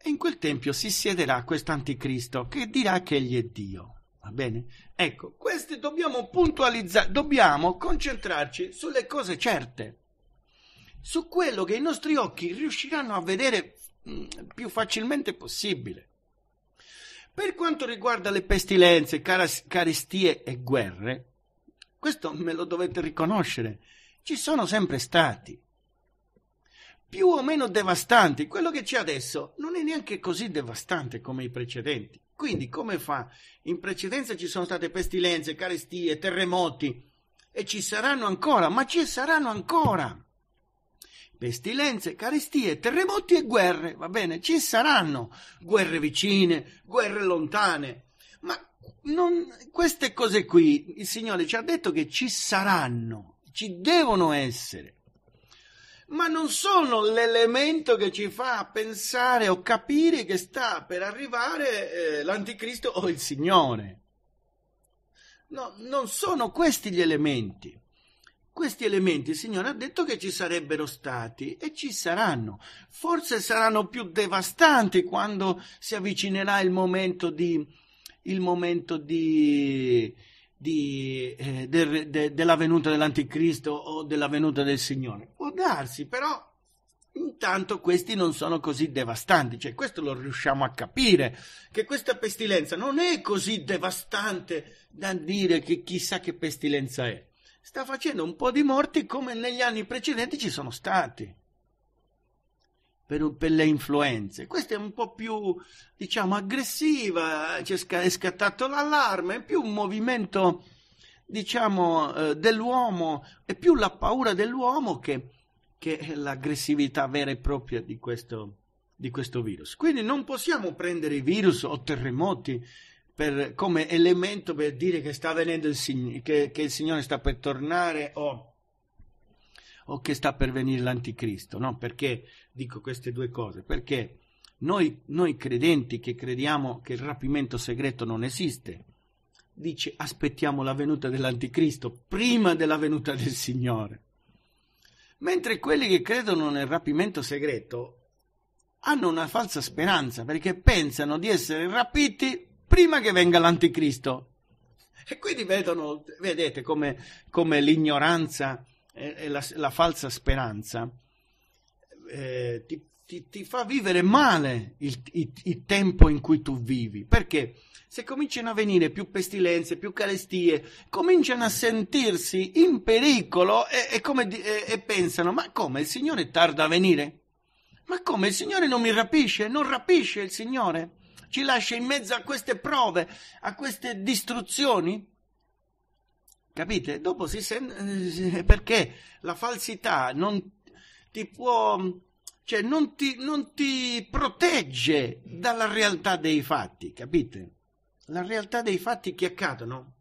E in quel tempio si siederà questo anticristo che dirà che egli è Dio. Va bene? Ecco, queste dobbiamo puntualizzare, dobbiamo concentrarci sulle cose certe, su quello che i nostri occhi riusciranno a vedere Mm, più facilmente possibile. Per quanto riguarda le pestilenze, carestie e guerre, questo me lo dovete riconoscere, ci sono sempre stati. Più o meno devastanti, quello che c'è adesso non è neanche così devastante come i precedenti. Quindi come fa? In precedenza ci sono state pestilenze, carestie, terremoti e ci saranno ancora, ma ci saranno ancora pestilenze, carestie, terremoti e guerre, va bene? Ci saranno guerre vicine, guerre lontane, ma non, queste cose qui, il Signore ci ha detto che ci saranno, ci devono essere, ma non sono l'elemento che ci fa pensare o capire che sta per arrivare eh, l'anticristo o il Signore. No, non sono questi gli elementi. Questi elementi il Signore ha detto che ci sarebbero stati e ci saranno. Forse saranno più devastanti quando si avvicinerà il momento di, il momento di, di, eh, de, de, della venuta dell'Anticristo o della venuta del Signore. Può darsi, però intanto questi non sono così devastanti, cioè questo lo riusciamo a capire, che questa pestilenza non è così devastante da dire che chissà che pestilenza è sta facendo un po' di morti come negli anni precedenti ci sono stati per, per le influenze. Questa è un po' più, diciamo, aggressiva, è scattato l'allarme, è più un movimento, diciamo, eh, dell'uomo, è più la paura dell'uomo che, che l'aggressività vera e propria di questo, di questo virus. Quindi non possiamo prendere i virus o terremoti per, come elemento per dire che sta venendo il, che, che il Signore sta per tornare o, o che sta per venire l'anticristo. No? Perché dico queste due cose? Perché noi, noi credenti che crediamo che il rapimento segreto non esiste, dice aspettiamo la venuta dell'anticristo prima della venuta del Signore. Mentre quelli che credono nel rapimento segreto hanno una falsa speranza perché pensano di essere rapiti prima che venga l'anticristo. E quindi vedono, vedete come, come l'ignoranza e la, la, falsa speranza eh, ti, ti, ti, fa vivere male il, il, il, tempo in cui tu vivi. Perché se cominciano a venire più pestilenze, più carestie, cominciano a sentirsi in pericolo e, e, come, e, e pensano: ma come il Signore tarda a venire? Ma come il Signore non mi rapisce? Non rapisce il Signore? ci lascia in mezzo a queste prove, a queste distruzioni? Capite? Dopo si sente eh, perché la falsità non ti può, cioè non ti, non ti protegge dalla realtà dei fatti, capite? La realtà dei fatti che accadono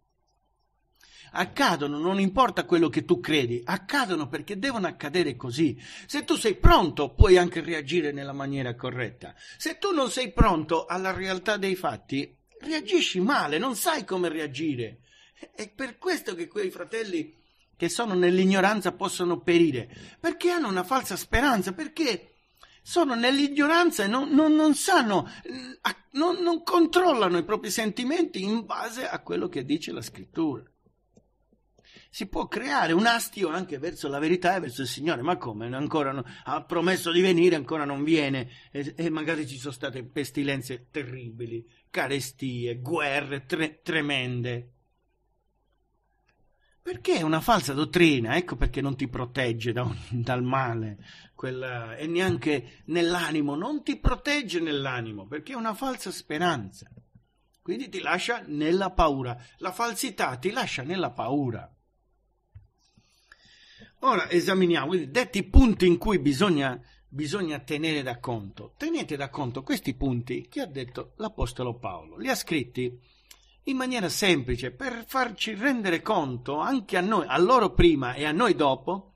accadono, non importa quello che tu credi, accadono perché devono accadere così. Se tu sei pronto, puoi anche reagire nella maniera corretta. Se tu non sei pronto alla realtà dei fatti, reagisci male, non sai come reagire. È per questo che quei fratelli che sono nell'ignoranza possono perire, perché hanno una falsa speranza, perché sono nell'ignoranza e non, non, non sanno, non, non controllano i propri sentimenti in base a quello che dice la scrittura si può creare un astio anche verso la verità e verso il Signore. Ma come? Ancora no, ha promesso di venire, ancora non viene. E, e, magari ci sono state pestilenze terribili, carestie, guerre tre, tremende. Perché è una falsa dottrina, ecco perché non ti protegge da un, dal male quella, e neanche nell'animo, non ti protegge nell'animo, perché è una falsa speranza. Quindi ti lascia nella paura. La falsità ti lascia nella paura. Ora esaminiamo quindi, detti punti in cui bisogna, bisogna tenere da conto. Tenete da conto questi punti che ha detto l'Apostolo Paolo. Li ha scritti in maniera semplice per farci rendere conto anche a noi, a loro prima e a noi dopo,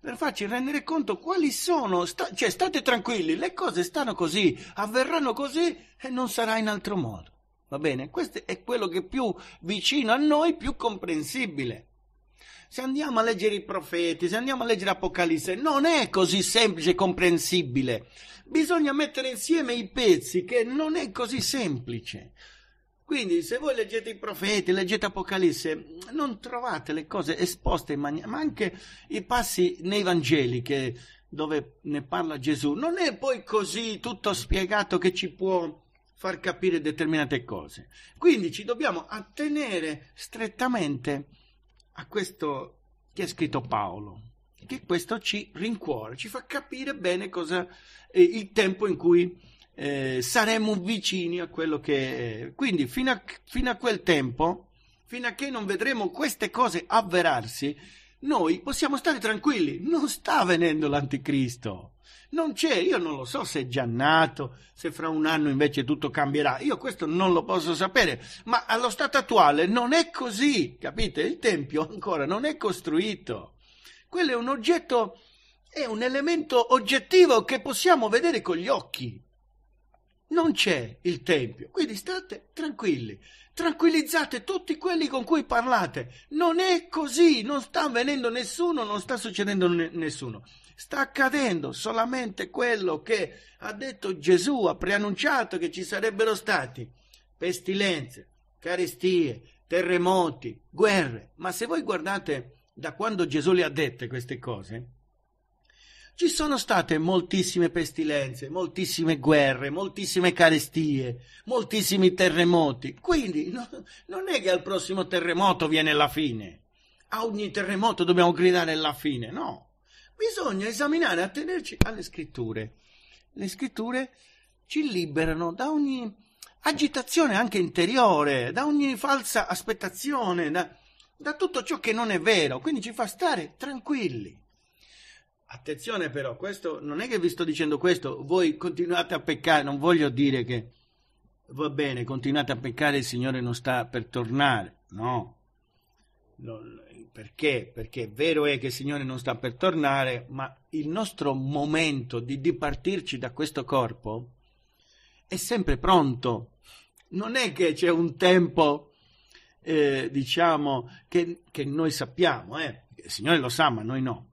per farci rendere conto quali sono, sta, cioè state tranquilli, le cose stanno così, avverranno così e non sarà in altro modo. Va bene? Questo è quello che è più vicino a noi, più comprensibile. Se andiamo a leggere i profeti, se andiamo a leggere Apocalisse, non è così semplice e comprensibile. Bisogna mettere insieme i pezzi che non è così semplice. Quindi, se voi leggete i profeti, leggete Apocalisse, non trovate le cose esposte in maniera, ma anche i passi nei Vangeli che, dove ne parla Gesù, non è poi così tutto spiegato che ci può far capire determinate cose. Quindi ci dobbiamo attenere strettamente a questo che ha scritto Paolo, che questo ci rincuora, ci fa capire bene cosa è il tempo in cui eh, saremo vicini a quello che è. Quindi fino a, fino a quel tempo, fino a che non vedremo queste cose avverarsi, noi possiamo stare tranquilli, non sta venendo l'anticristo. Non c'è, io non lo so se è già nato, se fra un anno invece tutto cambierà, io questo non lo posso sapere, ma allo stato attuale non è così, capite? Il Tempio ancora non è costruito. Quello è un oggetto, è un elemento oggettivo che possiamo vedere con gli occhi. Non c'è il Tempio, quindi state tranquilli, tranquillizzate tutti quelli con cui parlate. Non è così, non sta avvenendo nessuno, non sta succedendo nessuno. Sta accadendo solamente quello che ha detto Gesù, ha preannunciato che ci sarebbero stati pestilenze, carestie, terremoti, guerre. Ma se voi guardate da quando Gesù le ha dette queste cose, ci sono state moltissime pestilenze, moltissime guerre, moltissime carestie, moltissimi terremoti. Quindi no, non è che al prossimo terremoto viene la fine. A ogni terremoto dobbiamo gridare la fine, no. Bisogna esaminare, attenerci alle scritture. Le scritture ci liberano da ogni agitazione anche interiore, da ogni falsa aspettazione, da, da tutto ciò che non è vero, quindi ci fa stare tranquilli. Attenzione però, questo non è che vi sto dicendo questo, voi continuate a peccare, non voglio dire che va bene, continuate a peccare, il Signore non sta per tornare, no. Perché? Perché vero è che il Signore non sta per tornare, ma il nostro momento di dipartirci da questo corpo è sempre pronto. Non è che c'è un tempo, eh, diciamo, che, che, noi sappiamo, eh. il Signore lo sa, ma noi no.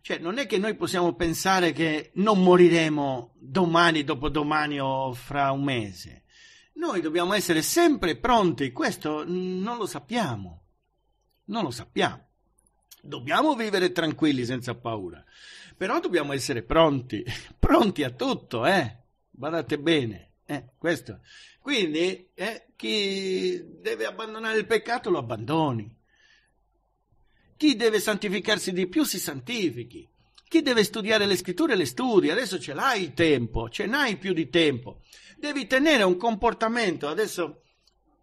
Cioè, non è che noi possiamo pensare che non moriremo domani, dopodomani o fra un mese. Noi dobbiamo essere sempre pronti, questo non lo sappiamo. Non lo sappiamo. Dobbiamo vivere tranquilli senza paura, però dobbiamo essere pronti, pronti a tutto, eh? Guardate bene, eh? Questo. Quindi eh, chi deve abbandonare il peccato lo abbandoni. Chi deve santificarsi di più si santifichi. Chi deve studiare le scritture le studi. Adesso ce l'hai il tempo, ce n'hai più di tempo. Devi tenere un comportamento. Adesso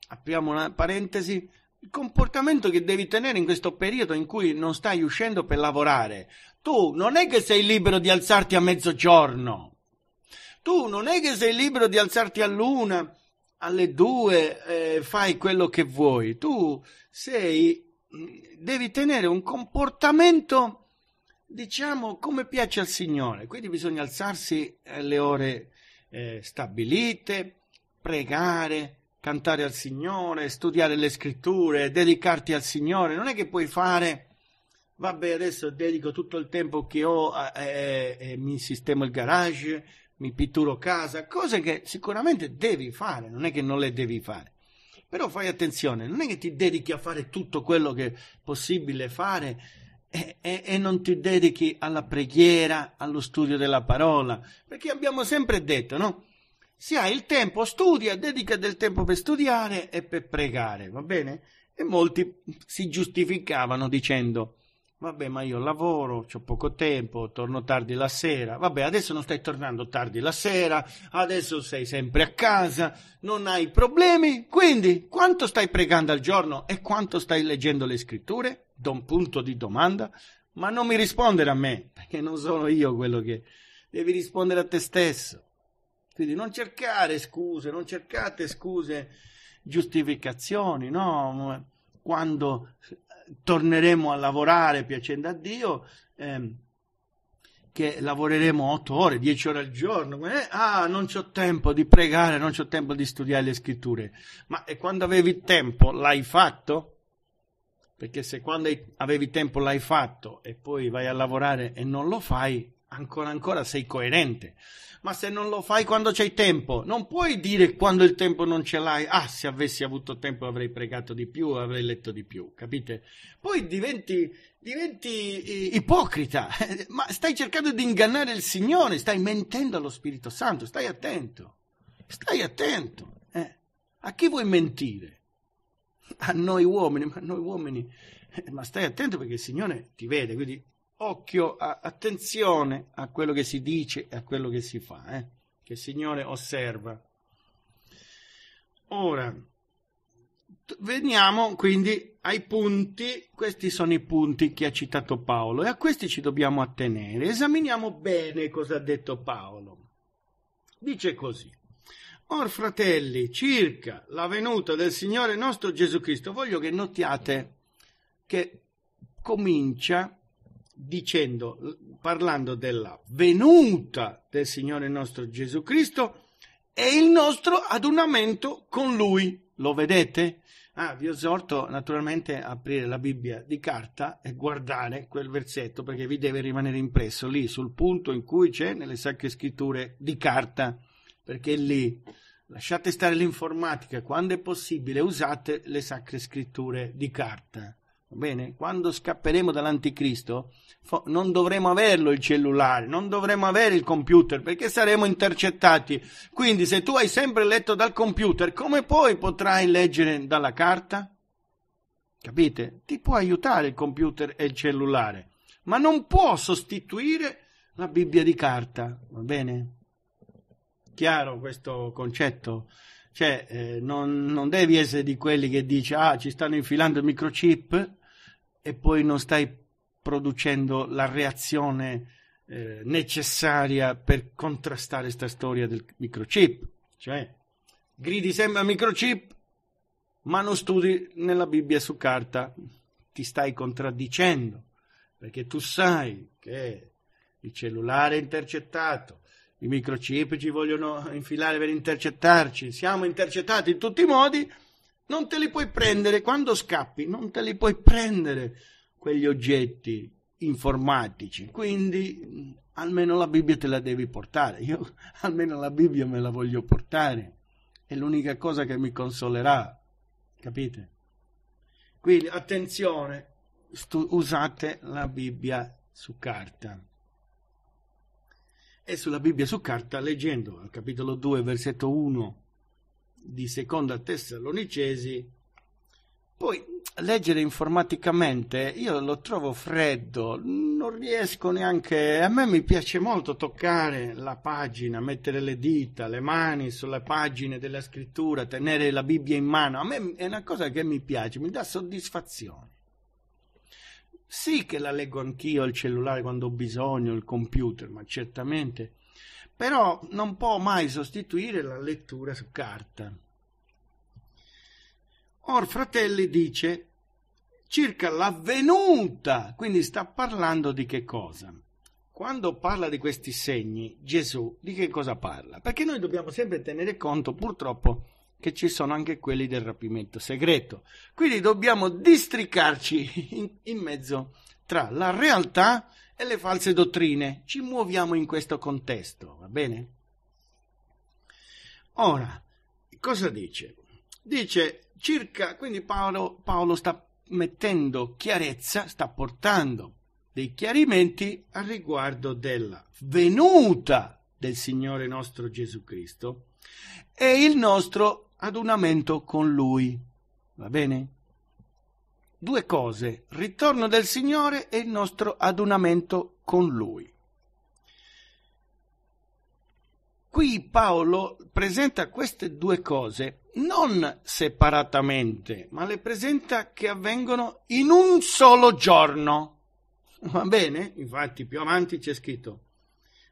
apriamo una parentesi il comportamento che devi tenere in questo periodo in cui non stai uscendo per lavorare. Tu non è che sei libero di alzarti a mezzogiorno. Tu non è che sei libero di alzarti all'una, alle due, eh, fai quello che vuoi. Tu sei, devi tenere un comportamento, diciamo, come piace al Signore. Quindi bisogna alzarsi alle ore eh, stabilite, pregare, cantare al Signore, studiare le scritture, dedicarti al Signore. Non è che puoi fare, vabbè, adesso dedico tutto il tempo che ho e, e mi sistemo il garage, mi pitturo casa, cose che sicuramente devi fare, non è che non le devi fare. Però fai attenzione, non è che ti dedichi a fare tutto quello che è possibile fare e, e, e, non ti dedichi alla preghiera, allo studio della parola, perché abbiamo sempre detto, no? Se hai il tempo, studia, dedica del tempo per studiare e per pregare, va bene? E molti si giustificavano dicendo, Vabbè, ma io lavoro, ho poco tempo, torno tardi la sera. Vabbè, adesso non stai tornando tardi la sera, adesso sei sempre a casa, non hai problemi. Quindi, quanto stai pregando al giorno e quanto stai leggendo le scritture? Da un punto di domanda. Ma non mi rispondere a me, perché non sono io quello che... Devi rispondere a te stesso. Quindi non cercare scuse, non cercate scuse, giustificazioni, no? Quando torneremo a lavorare piacendo a Dio, ehm, che lavoreremo otto ore, dieci ore al giorno. Eh, ah, non c'ho tempo di pregare, non c'ho tempo di studiare le scritture. Ma e quando avevi tempo l'hai fatto? Perché se quando avevi tempo l'hai fatto e poi vai a lavorare e non lo fai, ancora ancora sei coerente. Ma se non lo fai quando c'hai tempo, non puoi dire quando il tempo non ce l'hai, ah, se avessi avuto tempo avrei pregato di più, avrei letto di più, capite? Poi diventi, diventi ipocrita, ma stai cercando di ingannare il Signore, stai mentendo allo Spirito Santo, stai attento, stai attento. Eh? A chi vuoi mentire? A noi uomini, ma noi uomini, eh, ma stai attento perché il Signore ti vede, quindi occhio, a, attenzione a quello che si dice e a quello che si fa, eh? che il Signore osserva. Ora, veniamo quindi ai punti, questi sono i punti che ha citato Paolo e a questi ci dobbiamo attenere. Esaminiamo bene cosa ha detto Paolo. Dice così. Or fratelli, circa la venuta del Signore nostro Gesù Cristo, voglio che notiate che comincia dicendo, parlando della venuta del Signore nostro Gesù Cristo e il nostro adunamento con Lui. Lo vedete? Ah, vi esorto naturalmente a aprire la Bibbia di carta e guardare quel versetto perché vi deve rimanere impresso lì sul punto in cui c'è nelle sacre scritture di carta, perché lì lasciate stare l'informatica, quando è possibile usate le sacre scritture di carta. Bene, quando scapperemo dall'anticristo non dovremo averlo il cellulare, non dovremo avere il computer perché saremo intercettati. Quindi se tu hai sempre letto dal computer, come poi potrai leggere dalla carta? Capite? Ti può aiutare il computer e il cellulare, ma non può sostituire la Bibbia di carta, va bene? Chiaro questo concetto? Cioè, eh, non, non, devi essere di quelli che dice ah, ci stanno infilando il microchip e poi non stai producendo la reazione eh, necessaria per contrastare questa storia del microchip. Cioè, gridi sempre al microchip, ma non studi nella Bibbia su carta, ti stai contraddicendo, perché tu sai che il cellulare è intercettato, i microchip ci vogliono infilare per intercettarci, siamo intercettati in tutti i modi, non te li puoi prendere quando scappi, non te li puoi prendere quegli oggetti informatici. Quindi almeno la Bibbia te la devi portare. Io almeno la Bibbia me la voglio portare. È l'unica cosa che mi consolerà. Capite? Quindi attenzione, usate la Bibbia su carta. E sulla Bibbia su carta, leggendo al capitolo 2, versetto 1 di seconda Tessalonicesi, poi leggere informaticamente io lo trovo freddo, non riesco neanche, a me mi piace molto toccare la pagina, mettere le dita, le mani sulle pagine della scrittura, tenere la Bibbia in mano, a me è una cosa che mi piace, mi dà soddisfazione. Sì che la leggo anch'io al cellulare quando ho bisogno, il computer, ma certamente però non può mai sostituire la lettura su carta. Or fratelli dice circa la venuta, quindi sta parlando di che cosa? Quando parla di questi segni, Gesù di che cosa parla? Perché noi dobbiamo sempre tenere conto, purtroppo, che ci sono anche quelli del rapimento segreto. Quindi dobbiamo districarci in, in mezzo tra la realtà e le false dottrine. Ci muoviamo in questo contesto, va bene? Ora, cosa dice? Dice circa, quindi Paolo, Paolo sta mettendo chiarezza, sta portando dei chiarimenti a riguardo della venuta del Signore nostro Gesù Cristo e il nostro adunamento con Lui. Va bene? due cose, ritorno del Signore e il nostro adunamento con Lui. Qui Paolo presenta queste due cose non separatamente, ma le presenta che avvengono in un solo giorno. Va bene? Infatti più avanti c'è scritto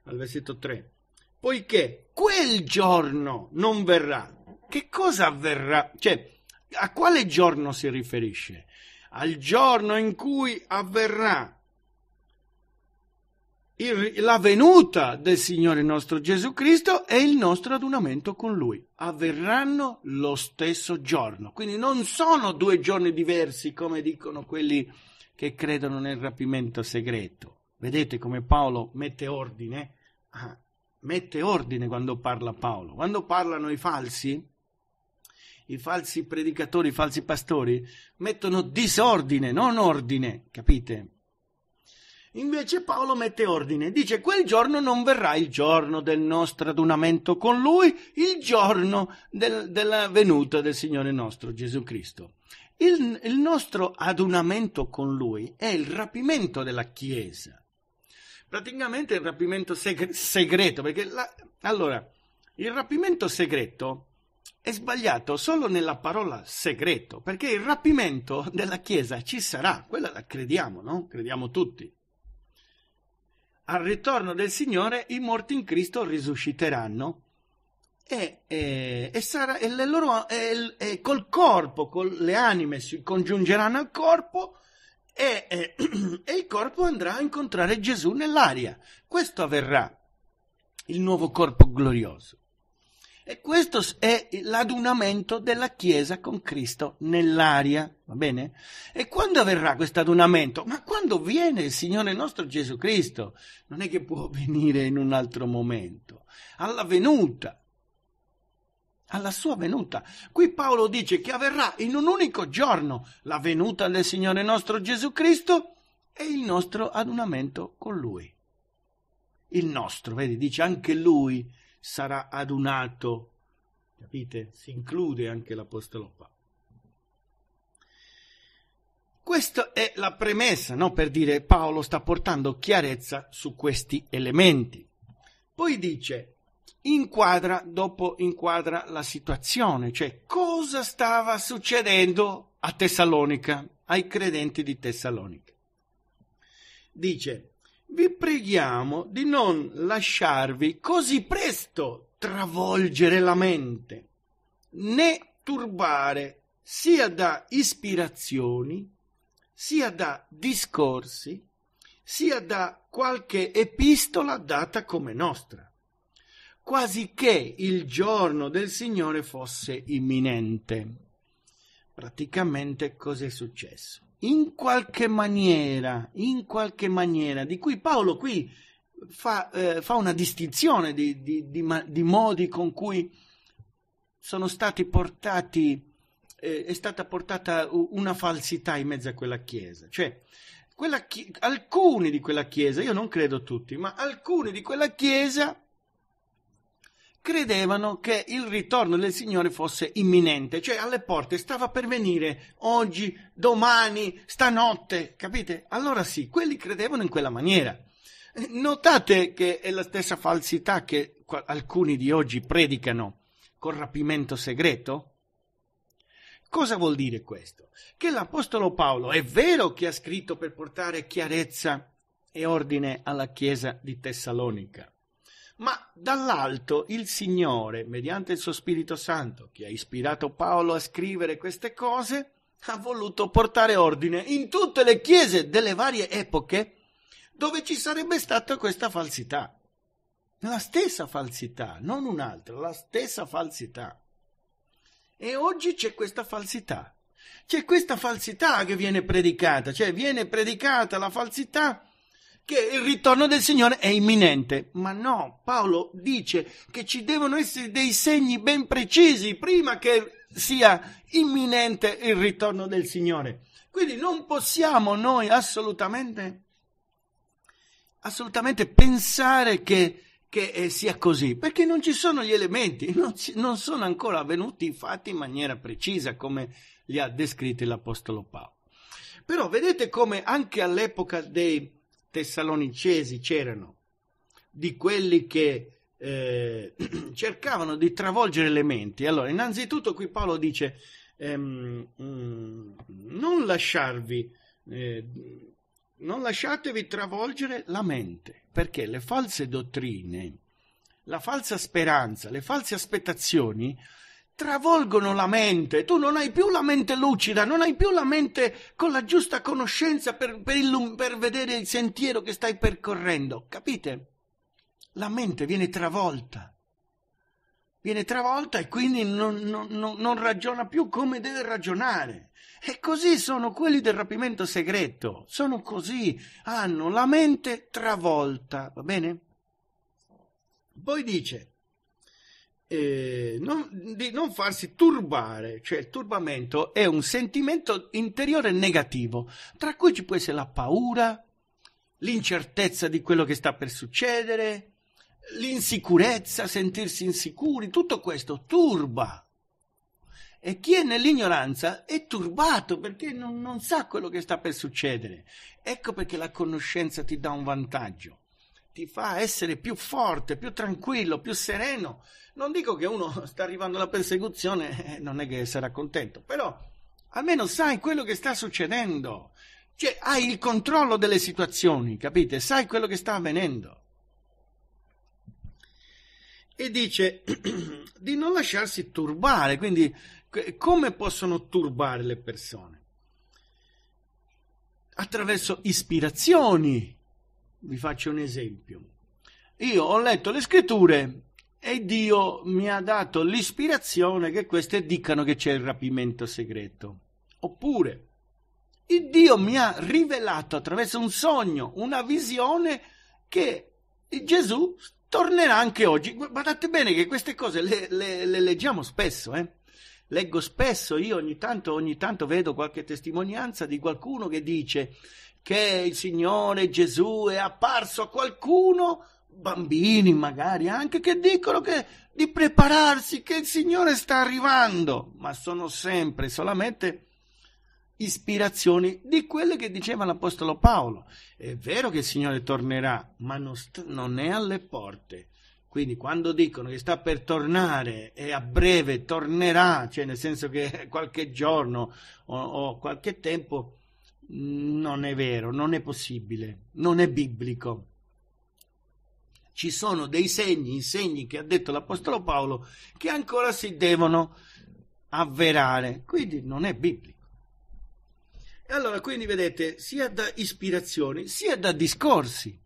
al versetto 3. Poiché quel giorno non verrà, che cosa avverrà? Cioè, a quale giorno si riferisce? Al giorno in cui avverrà il, la venuta del Signore nostro Gesù Cristo e il nostro adunamento con Lui. Avverranno lo stesso giorno. Quindi non sono due giorni diversi come dicono quelli che credono nel rapimento segreto. Vedete come Paolo mette ordine? Ah, mette ordine quando parla Paolo. Quando parlano i falsi, i falsi predicatori, i falsi pastori, mettono disordine, non ordine, capite? Invece Paolo mette ordine, dice quel giorno non verrà il giorno del nostro adunamento con lui, il giorno del, della venuta del Signore nostro Gesù Cristo. Il, il nostro adunamento con lui è il rapimento della Chiesa. Praticamente il rapimento seg- segreto, perché la, allora, il rapimento segreto è sbagliato solo nella parola segreto, perché il rapimento della Chiesa ci sarà, quella la crediamo, no? Crediamo tutti al ritorno del Signore i morti in Cristo risusciteranno e, e, e, sarà, e, loro, e, col corpo, con le anime si congiungeranno al corpo e, e il corpo andrà a incontrare Gesù nell'aria. Questo avverrà, il nuovo corpo glorioso. E questo è l'adunamento della Chiesa con Cristo nell'aria, va bene? E quando avverrà questo adunamento? Ma quando viene il Signore nostro Gesù Cristo? Non è che può venire in un altro momento. Alla venuta, alla sua venuta. Qui Paolo dice che avverrà in un unico giorno la venuta del Signore nostro Gesù Cristo e il nostro adunamento con Lui. Il nostro, vedi, dice anche Lui sarà adunato. Capite? Si include anche l'Apostolo Paolo. Questa è la premessa, no? per dire Paolo sta portando chiarezza su questi elementi. Poi dice, inquadra, dopo inquadra la situazione, cioè cosa stava succedendo a Tessalonica, ai credenti di Tessalonica. Dice, vi preghiamo di non lasciarvi così presto travolgere la mente, né turbare sia da ispirazioni, sia da discorsi, sia da qualche epistola data come nostra, quasi che il giorno del Signore fosse imminente. Praticamente cos'è successo? In qualche maniera, in qualche maniera, di cui Paolo qui fa, eh, fa una distinzione di, di, di, di, modi con cui sono stati portati, eh, è stata portata una falsità in mezzo a quella chiesa. Cioè, quella chi- alcuni di quella chiesa, io non credo tutti, ma alcuni di quella chiesa credevano che il ritorno del Signore fosse imminente, cioè alle porte, stava per venire oggi, domani, stanotte, capite? Allora sì, quelli credevano in quella maniera. Notate che è la stessa falsità che alcuni di oggi predicano col rapimento segreto? Cosa vuol dire questo? Che l'Apostolo Paolo è vero che ha scritto per portare chiarezza e ordine alla Chiesa di Tessalonica, ma dall'alto il Signore, mediante il suo Spirito Santo, che ha ispirato Paolo a scrivere queste cose, ha voluto portare ordine in tutte le chiese delle varie epoche dove ci sarebbe stata questa falsità. La stessa falsità, non un'altra, la stessa falsità. E oggi c'è questa falsità. C'è questa falsità che viene predicata, cioè viene predicata la falsità che il ritorno del Signore è imminente. Ma no, Paolo dice che ci devono essere dei segni ben precisi prima che sia imminente il ritorno del Signore. Quindi non possiamo noi assolutamente, assolutamente pensare che, che eh, sia così, perché non ci sono gli elementi, non, ci, non sono ancora avvenuti i fatti in maniera precisa come li ha descritti l'Apostolo Paolo. Però vedete come anche all'epoca dei tessalonicesi c'erano di quelli che eh, cercavano di travolgere le menti. Allora, innanzitutto qui Paolo dice ehm, mm, non lasciarvi eh, non lasciatevi travolgere la mente, perché le false dottrine, la falsa speranza, le false aspettazioni travolgono la mente. Tu non hai più la mente lucida, non hai più la mente con la giusta conoscenza per, per, illum- per vedere il sentiero che stai percorrendo. Capite? La mente viene travolta. Viene travolta e quindi non, non, non ragiona più come deve ragionare. E così sono quelli del rapimento segreto. Sono così. Hanno la mente travolta. Va bene? Poi dice eh, non, di non farsi turbare, cioè il turbamento è un sentimento interiore negativo, tra cui ci può essere la paura, l'incertezza di quello che sta per succedere, l'insicurezza, sentirsi insicuri, tutto questo turba. E chi è nell'ignoranza è turbato perché non, non sa quello che sta per succedere. Ecco perché la conoscenza ti dà un vantaggio ti fa essere più forte, più tranquillo, più sereno. Non dico che uno sta arrivando alla persecuzione, eh, non è che sarà contento, però almeno sai quello che sta succedendo. Cioè, hai il controllo delle situazioni, capite? Sai quello che sta avvenendo. E dice di non lasciarsi turbare, quindi come possono turbare le persone? Attraverso ispirazioni, vi faccio un esempio. Io ho letto le scritture e Dio mi ha dato l'ispirazione che queste dicano che c'è il rapimento segreto. Oppure il Dio mi ha rivelato attraverso un sogno, una visione che Gesù tornerà anche oggi. Guardate bene che queste cose le, le, le leggiamo spesso, eh? Leggo spesso, io ogni tanto, ogni tanto vedo qualche testimonianza di qualcuno che dice che il Signore Gesù è apparso a qualcuno, bambini magari anche, che dicono che di prepararsi, che il Signore sta arrivando, ma sono sempre solamente ispirazioni di quelle che diceva l'Apostolo Paolo. È vero che il Signore tornerà, ma non, st- non è alle porte. Quindi quando dicono che sta per tornare e a breve tornerà, cioè nel senso che qualche giorno o, o qualche tempo, non è vero, non è possibile, non è biblico. Ci sono dei segni, segni che ha detto l'Apostolo Paolo, che ancora si devono avverare, quindi non è biblico. E allora, quindi vedete, sia da ispirazioni, sia da discorsi.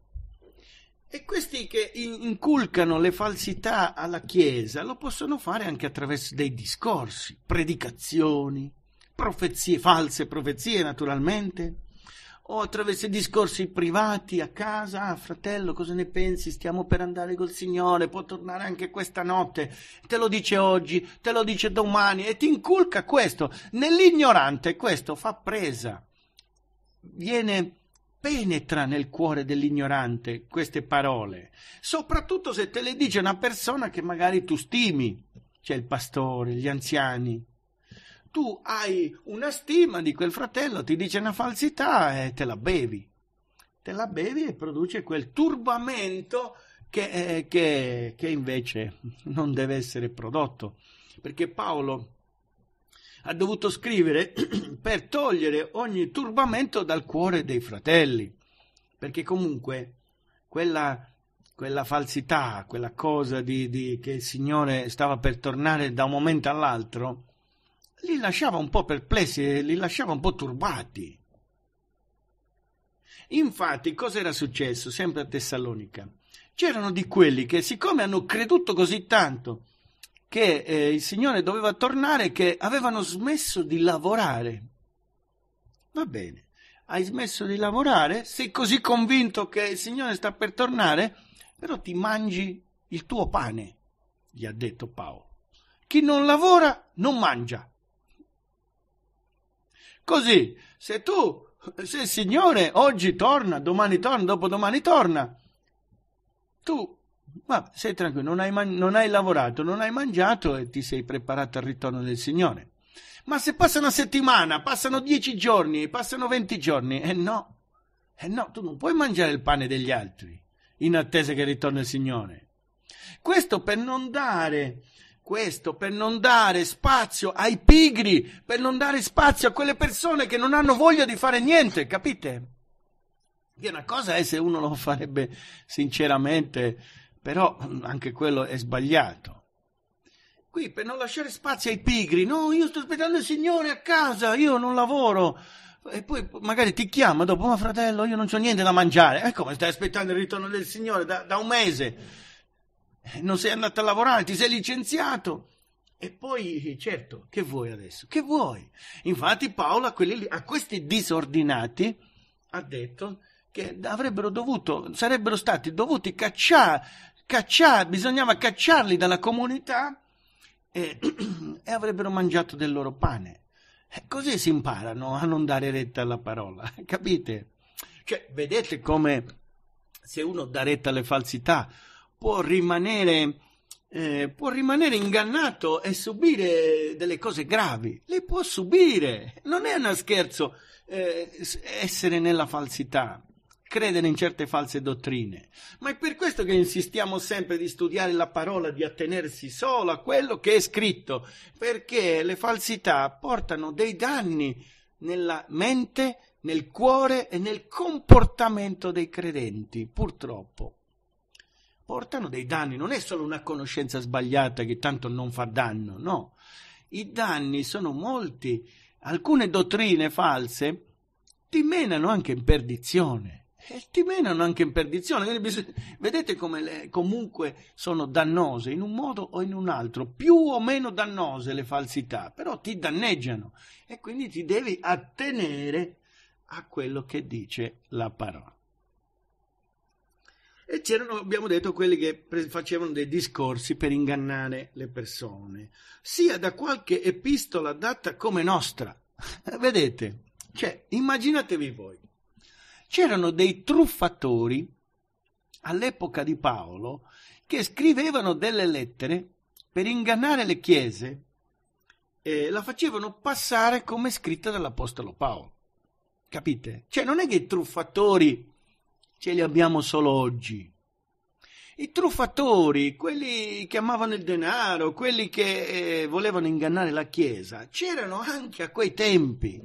E questi che inculcano le falsità alla Chiesa lo possono fare anche attraverso dei discorsi, predicazioni, profezie, false profezie naturalmente, o attraverso discorsi privati a casa, ah, fratello, cosa ne pensi? Stiamo per andare col Signore, può tornare anche questa notte, te lo dice oggi, te lo dice domani e ti inculca questo. Nell'ignorante questo fa presa, viene penetra nel cuore dell'ignorante queste parole, soprattutto se te le dice una persona che magari tu stimi, cioè il pastore, gli anziani, tu hai una stima di quel fratello, ti dice una falsità e te la bevi. Te la bevi e produce quel turbamento che, eh, che, che invece non deve essere prodotto. Perché Paolo ha dovuto scrivere per togliere ogni turbamento dal cuore dei fratelli. Perché comunque quella, quella falsità, quella cosa di, di, che il Signore stava per tornare da un momento all'altro, li lasciava un po' perplessi, li lasciava un po' turbati. Infatti, cosa era successo sempre a Tessalonica? C'erano di quelli che, siccome hanno creduto così tanto che eh, il Signore doveva tornare, che avevano smesso di lavorare. Va bene, hai smesso di lavorare? Sei così convinto che il Signore sta per tornare? Però ti mangi il tuo pane, gli ha detto Paolo. Chi non lavora non mangia. Così, se tu, se il Signore oggi torna, domani torna, dopodomani torna, tu ma sei tranquillo, non hai, man- non hai lavorato, non hai mangiato e ti sei preparato al ritorno del Signore. Ma se passa una settimana, passano dieci giorni, passano venti giorni, e eh no, eh no, tu non puoi mangiare il pane degli altri in attesa che ritorni il Signore. Questo per non dare questo per non dare spazio ai pigri, per non dare spazio a quelle persone che non hanno voglia di fare niente, capite? Che una cosa è se uno lo farebbe sinceramente, però anche quello è sbagliato. Qui per non lasciare spazio ai pigri, no, io sto aspettando il Signore a casa, io non lavoro. E poi magari ti chiama dopo, ma fratello, io non ho niente da mangiare. E come stai aspettando il ritorno del Signore da, da un mese? Non sei andato a lavorare, ti sei licenziato. E poi, certo, che vuoi adesso? Che vuoi? Infatti Paolo a, quelli, a questi disordinati ha detto che avrebbero dovuto, sarebbero stati dovuti cacciare, cacciare, bisognava cacciarli dalla comunità e, e avrebbero mangiato del loro pane. E così si imparano a non dare retta alla parola, capite? Cioè, vedete come se uno dà retta alle falsità può rimanere, eh, può rimanere ingannato e subire delle cose gravi. Le può subire. Non è uno scherzo eh, essere nella falsità credere in certe false dottrine. Ma è per questo che insistiamo sempre di studiare la parola, di attenersi solo a quello che è scritto, perché le falsità portano dei danni nella mente, nel cuore e nel comportamento dei credenti, purtroppo. Portano dei danni, non è solo una conoscenza sbagliata che tanto non fa danno, no. I danni sono molti. Alcune dottrine false ti menano anche in perdizione e ti menano anche in perdizione. Vedete come le, comunque sono dannose in un modo o in un altro, più o meno dannose le falsità, però ti danneggiano e quindi ti devi attenere a quello che dice la parola. E c'erano, abbiamo detto, quelli che facevano dei discorsi per ingannare le persone, sia da qualche epistola data come nostra. Vedete? Cioè, immaginatevi voi c'erano dei truffatori all'epoca di Paolo che scrivevano delle lettere per ingannare le chiese e la facevano passare come scritta dall'Apostolo Paolo. Capite? Cioè non è che i truffatori ce li abbiamo solo oggi. I truffatori, quelli che amavano il denaro, quelli che eh, volevano ingannare la Chiesa, c'erano anche a quei tempi.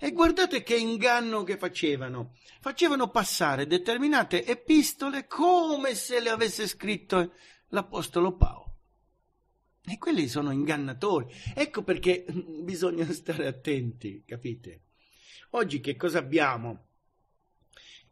E guardate che inganno che facevano. Facevano passare determinate epistole come se le avesse scritto l'Apostolo Paolo. E quelli sono ingannatori. Ecco perché bisogna stare attenti, capite? Oggi che cosa abbiamo?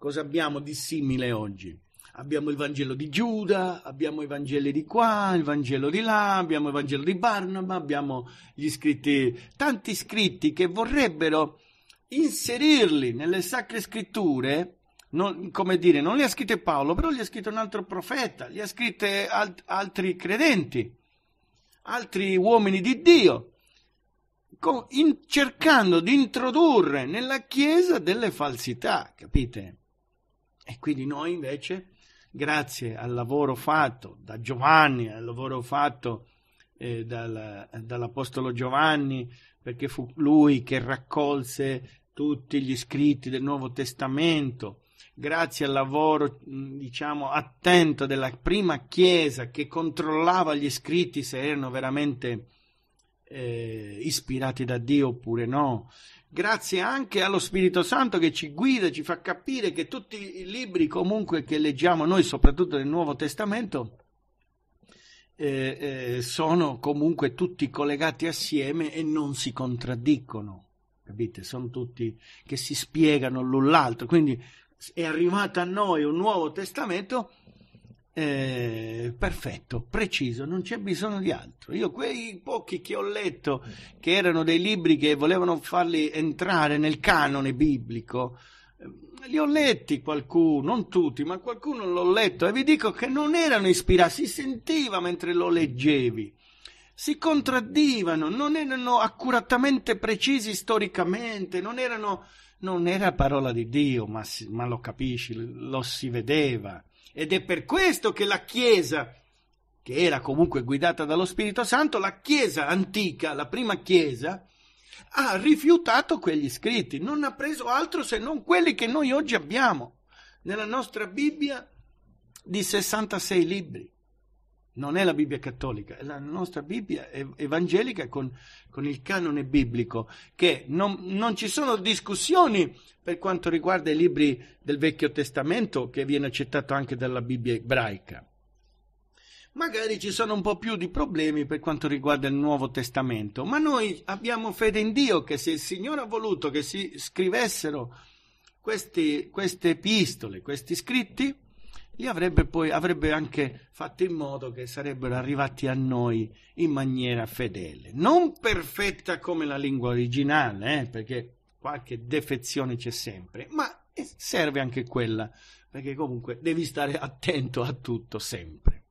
Cosa abbiamo di simile oggi? Abbiamo il Vangelo di Giuda, abbiamo i Vangeli di qua, il Vangelo di là, abbiamo il Vangelo di Barnaba, abbiamo gli scritti, tanti scritti che vorrebbero inserirli nelle sacre scritture, non, come dire, non li ha scritti Paolo, però li ha scritto un altro profeta, li ha scritti alt- altri credenti, altri uomini di Dio, con, in, cercando di introdurre nella Chiesa delle falsità, capite? E quindi noi invece, grazie al lavoro fatto da Giovanni, al lavoro fatto eh, dal, dall'Apostolo Giovanni, perché fu lui che raccolse tutti gli scritti del Nuovo Testamento, grazie al lavoro, diciamo, attento della prima Chiesa che controllava gli scritti se erano veramente eh, ispirati da Dio oppure no. Grazie anche allo Spirito Santo che ci guida, ci fa capire che tutti i libri comunque che leggiamo noi, soprattutto nel Nuovo Testamento, eh, eh, sono comunque tutti collegati assieme e non si contraddicono capite? Sono tutti che si spiegano l'un l'altro, quindi è arrivato a noi un nuovo testamento eh, perfetto, preciso, non c'è bisogno di altro. Io quei pochi che ho letto, che erano dei libri che volevano farli entrare nel canone biblico, eh, li ho letti qualcuno, non tutti, ma qualcuno l'ho letto e vi dico che non erano ispirati, si sentiva mentre lo leggevi si contraddivano, non erano accuratamente precisi storicamente, non erano non era parola di Dio, ma, ma, lo capisci, lo si vedeva. Ed è per questo che la Chiesa, che era comunque guidata dallo Spirito Santo, la Chiesa antica, la prima Chiesa, ha rifiutato quegli scritti, non ha preso altro se non quelli che noi oggi abbiamo nella nostra Bibbia di 66 libri. Non è la Bibbia cattolica, è la nostra Bibbia evangelica con, con il canone biblico, che non, non ci sono discussioni per quanto riguarda i libri del Vecchio Testamento, che viene accettato anche dalla Bibbia ebraica. Magari ci sono un po' più di problemi per quanto riguarda il Nuovo Testamento, ma noi abbiamo fede in Dio che se il Signore ha voluto che si scrivessero questi, queste epistole, questi scritti, li avrebbe poi avrebbe anche fatto in modo che sarebbero arrivati a noi in maniera fedele, non perfetta come la lingua originale, eh, perché qualche defezione c'è sempre, ma serve anche quella, perché comunque devi stare attento a tutto sempre.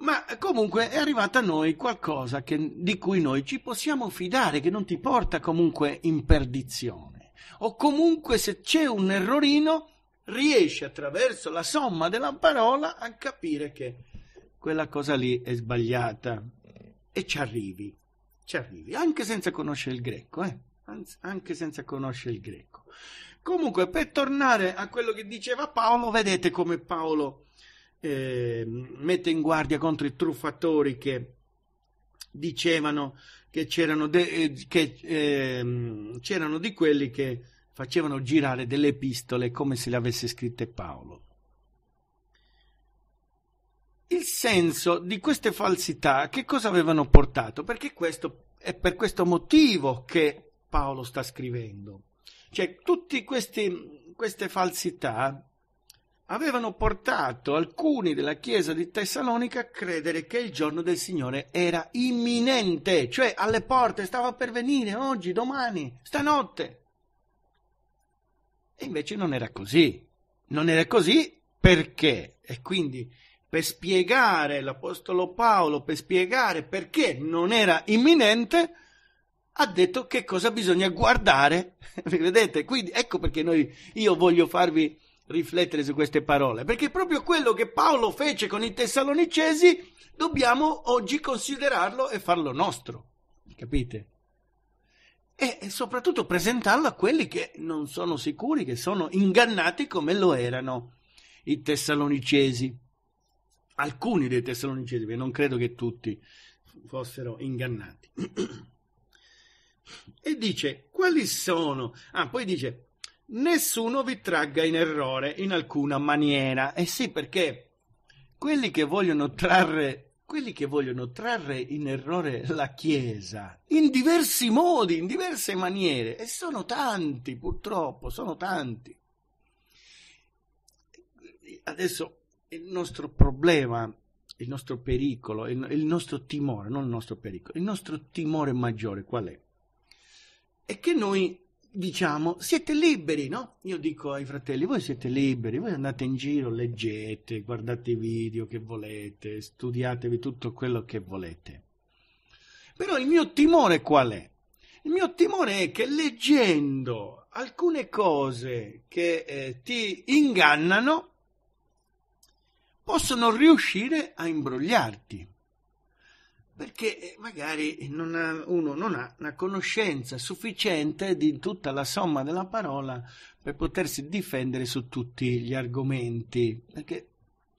Ma comunque è arrivata a noi qualcosa che, di cui noi ci possiamo fidare, che non ti porta comunque in perdizione. O comunque se c'è un errorino, riesci attraverso la somma della parola a capire che quella cosa lì è sbagliata. E ci arrivi, ci arrivi, anche senza conoscere il greco, eh? Anche senza conoscere il greco. Comunque, per tornare a quello che diceva Paolo, vedete come Paolo eh, mette in guardia contro i truffatori che dicevano che c'erano, de, eh, che, eh, c'erano di quelli che facevano girare delle epistole come se le avesse scritte Paolo. Il senso di queste falsità che cosa avevano portato? Perché questo è per questo motivo che Paolo sta scrivendo. Cioè, tutte queste falsità avevano portato alcuni della chiesa di Tessalonica a credere che il giorno del Signore era imminente, cioè alle porte, stava per venire oggi, domani, stanotte. E invece non era così. Non era così perché? E quindi per spiegare l'Apostolo Paolo, per spiegare perché non era imminente, ha detto che cosa bisogna guardare. Vedete? Quindi ecco perché noi, io voglio farvi riflettere su queste parole, perché proprio quello che Paolo fece con i tessalonicesi dobbiamo oggi considerarlo e farlo nostro, capite? E soprattutto presentarlo a quelli che non sono sicuri, che sono ingannati come lo erano i tessalonicesi. Alcuni dei tessalonicesi, perché non credo che tutti fossero ingannati. e dice, quali sono? Ah, poi dice, nessuno vi tragga in errore in alcuna maniera. Eh sì, perché quelli che vogliono trarre, quelli che vogliono trarre in errore la Chiesa, in diversi modi, in diverse maniere, e sono tanti, purtroppo, sono tanti. Adesso il nostro problema, il nostro pericolo, il, il nostro timore, non il nostro pericolo, il nostro timore maggiore qual è? È che noi diciamo, siete liberi, no? Io dico ai fratelli, voi siete liberi, voi andate in giro, leggete, guardate i video che volete, studiatevi tutto quello che volete. Però il mio timore qual è? Il mio timore è che leggendo alcune cose che eh, ti ingannano, possono riuscire a imbrogliarti perché eh, magari non ha, uno non ha una conoscenza sufficiente di tutta la somma della parola per potersi difendere su tutti gli argomenti, perché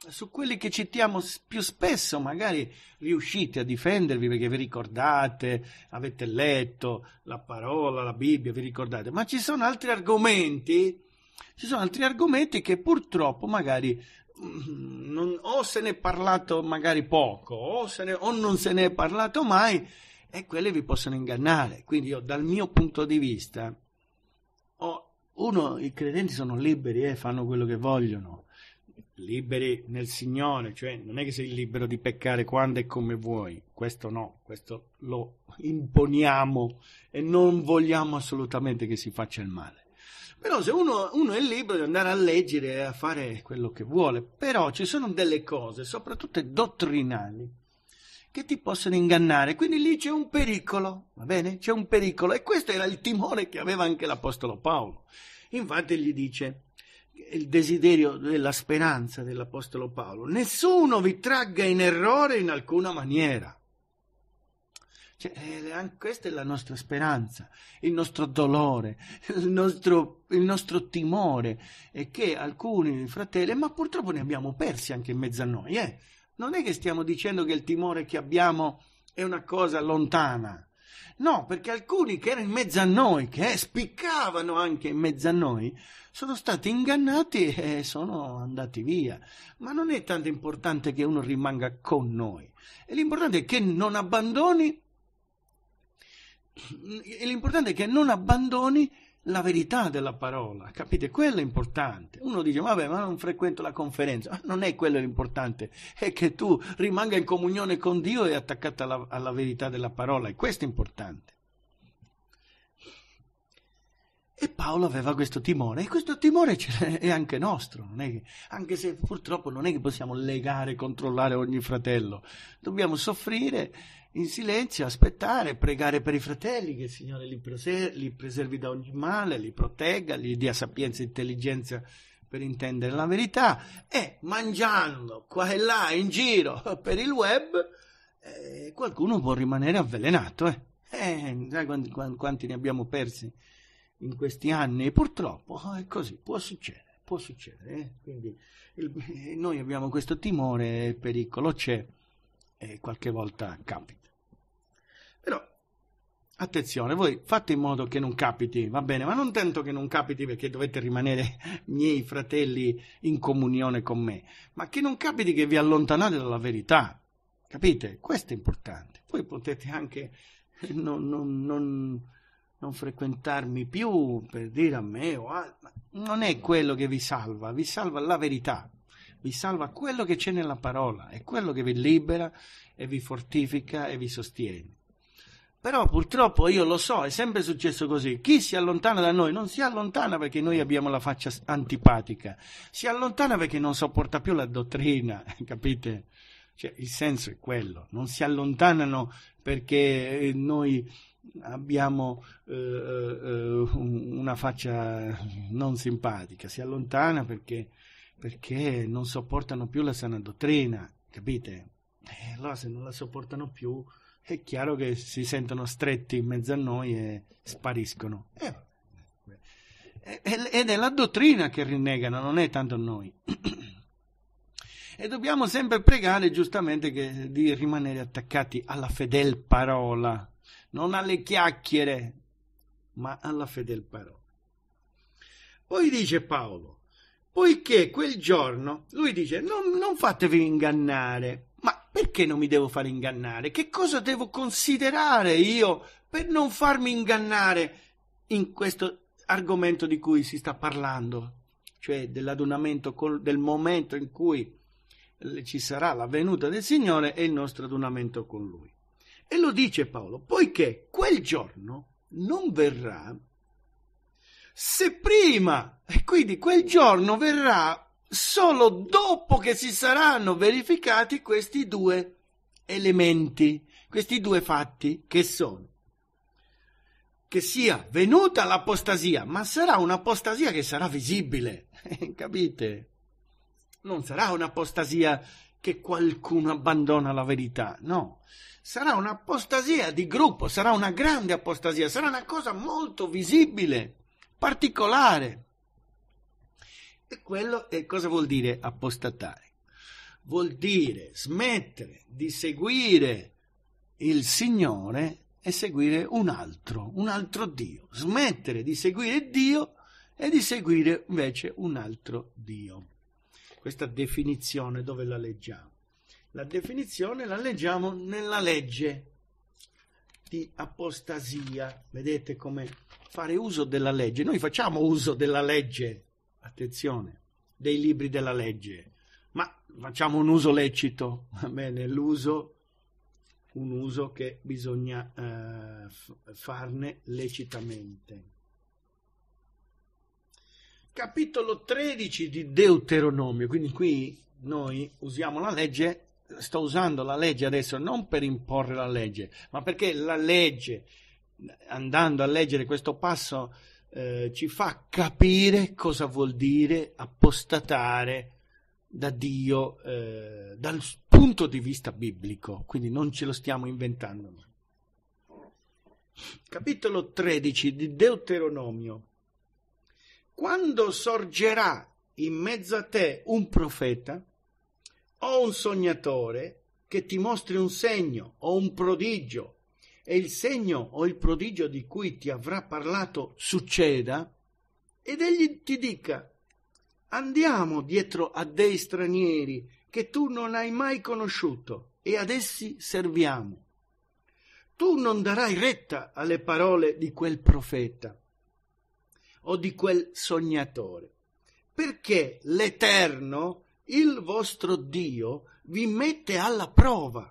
su quelli che citiamo più spesso magari riuscite a difendervi perché vi ricordate, avete letto la parola, la Bibbia, vi ricordate, ma ci sono altri argomenti, ci sono altri argomenti che purtroppo magari non, o se ne è parlato magari poco o, ne, o, non se ne è parlato mai e quelle vi possono ingannare. Quindi io dal mio punto di vista, oh, uno, i credenti sono liberi e eh, fanno quello che vogliono, liberi nel Signore, cioè non è che sei libero di peccare quando e come vuoi, questo no, questo lo imponiamo e non vogliamo assolutamente che si faccia il male. Però se uno, uno, è libero di andare a leggere e a fare quello che vuole, però ci sono delle cose, soprattutto dottrinali, che ti possono ingannare. Quindi lì c'è un pericolo, va bene? C'è un pericolo. E questo era il timore che aveva anche l'Apostolo Paolo. Infatti gli dice il desiderio della speranza dell'Apostolo Paolo. Nessuno vi tragga in errore in alcuna maniera. Cioè, eh, questa è la nostra speranza, il nostro dolore, il nostro, il nostro timore è che alcuni fratelli, ma purtroppo ne abbiamo persi anche in mezzo a noi. Eh? Non è che stiamo dicendo che il timore che abbiamo è una cosa lontana. No, perché alcuni che erano in mezzo a noi, che spiccavano anche in mezzo a noi, sono stati ingannati e sono andati via. Ma non è tanto importante che uno rimanga con noi. E l'importante è che non abbandoni l'importante è che non abbandoni la verità della parola, capite? Quello è importante. Uno dice, vabbè, ma non frequento la conferenza. non è quello l'importante, è che tu rimanga in comunione con Dio e attaccato alla, alla verità della parola, e questo è importante. E Paolo aveva questo timore, e questo timore è anche nostro, che, anche se purtroppo non è che possiamo legare e controllare ogni fratello, dobbiamo soffrire in silenzio, aspettare, pregare per i fratelli, che il Signore li, preser- li preservi da ogni male, li protegga, gli dia sapienza e intelligenza per intendere la verità, e mangiando qua e là in giro per il web, eh, qualcuno può rimanere avvelenato. Eh. Eh, sai quanti, quanti, ne abbiamo persi in questi anni? Purtroppo è così, può succedere, può succedere. Eh. Quindi il, noi abbiamo questo timore, il pericolo c'è e qualche volta capita. Però attenzione, voi fate in modo che non capiti, va bene, ma non tanto che non capiti perché dovete rimanere miei fratelli in comunione con me, ma che non capiti che vi allontanate dalla verità. Capite? Questo è importante. Poi potete anche non, non, non, non frequentarmi più per dire a me o a... non è quello che vi salva, vi salva la verità vi salva quello che c'è nella parola, è quello che vi libera e vi fortifica e vi sostiene. Però purtroppo io lo so, è sempre successo così. Chi si allontana da noi non si allontana perché noi abbiamo la faccia antipatica, si allontana perché non sopporta più la dottrina, capite? Cioè, il senso è quello, non si allontanano perché eh, noi abbiamo eh, eh, una faccia non simpatica, si allontana perché, perché non sopportano più la sana dottrina, capite? E allora se non la sopportano più è chiaro che si sentono stretti in mezzo a noi e spariscono. Eh, ed è la dottrina che rinnegano, non è tanto noi. e dobbiamo sempre pregare giustamente che, di rimanere attaccati alla fedel parola, non alle chiacchiere, ma alla fedel parola. Poi dice Paolo, poiché quel giorno, lui dice, non, non fatevi ingannare, perché non mi devo fare ingannare? Che cosa devo considerare io per non farmi ingannare in questo argomento di cui si sta parlando? Cioè dell'adunamento, del momento in cui ci sarà la venuta del Signore e il nostro adunamento con Lui. E lo dice Paolo, poiché quel giorno non verrà se prima, e quindi quel giorno verrà solo dopo che si saranno verificati questi due elementi, questi due fatti che sono che sia venuta l'apostasia, ma sarà un'apostasia che sarà visibile, capite? Non sarà un'apostasia che qualcuno abbandona la verità, no, sarà un'apostasia di gruppo, sarà una grande apostasia, sarà una cosa molto visibile, particolare. E quello è cosa vuol dire apostatare? Vuol dire smettere di seguire il Signore e seguire un altro, un altro Dio. Smettere di seguire Dio e di seguire invece un altro Dio. Questa definizione dove la leggiamo? La definizione la leggiamo nella legge di apostasia. Vedete come fare uso della legge. Noi facciamo uso della legge attenzione, dei libri della legge, ma facciamo un uso lecito, va bene, l'uso, un uso che bisogna eh, farne lecitamente. Capitolo 13 di Deuteronomio, quindi qui noi usiamo la legge, sto usando la legge adesso non per imporre la legge, ma perché la legge, andando a leggere questo passo, eh, ci fa capire cosa vuol dire apostatare da Dio eh, dal punto di vista biblico, quindi non ce lo stiamo inventando noi. capitolo 13 di Deuteronomio. Quando sorgerà in mezzo a te un profeta o un sognatore che ti mostri un segno o un prodigio e il segno o il prodigio di cui ti avrà parlato succeda, ed egli ti dica andiamo dietro a dei stranieri che tu non hai mai conosciuto e ad essi serviamo. Tu non darai retta alle parole di quel profeta o di quel sognatore, perché l'Eterno, il vostro Dio, vi mette alla prova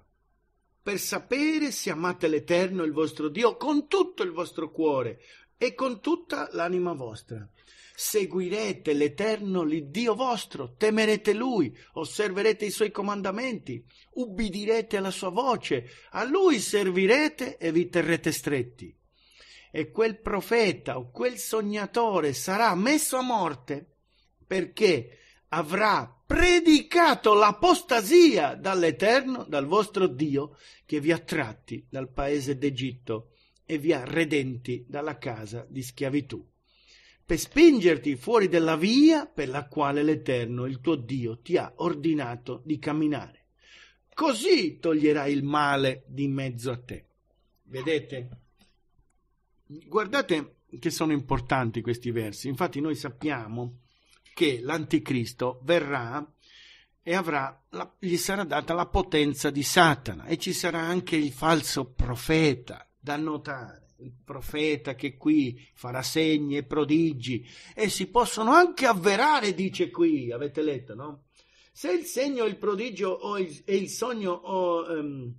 per sapere se amate l'Eterno, il vostro Dio, con tutto il vostro cuore e con tutta l'anima vostra seguirete l'Eterno, l'Iddio vostro, temerete Lui, osserverete i Suoi comandamenti, ubbidirete alla Sua voce, a Lui servirete e vi terrete stretti. E quel profeta o quel sognatore sarà messo a morte perché avrà predicato l'apostasia dall'Eterno, dal vostro Dio, che vi ha tratti dal paese d'Egitto e vi ha redenti dalla casa di schiavitù per spingerti fuori dalla via per la quale l'Eterno, il tuo Dio, ti ha ordinato di camminare. Così toglierai il male di mezzo a te. Vedete? Guardate che sono importanti questi versi. Infatti noi sappiamo che l'anticristo verrà e avrà, gli sarà data la potenza di Satana e ci sarà anche il falso profeta da notare il profeta che qui farà segni e prodigi e si possono anche avverare, dice qui, avete letto, no? Se il segno, il prodigio o il, e il sogno o, um,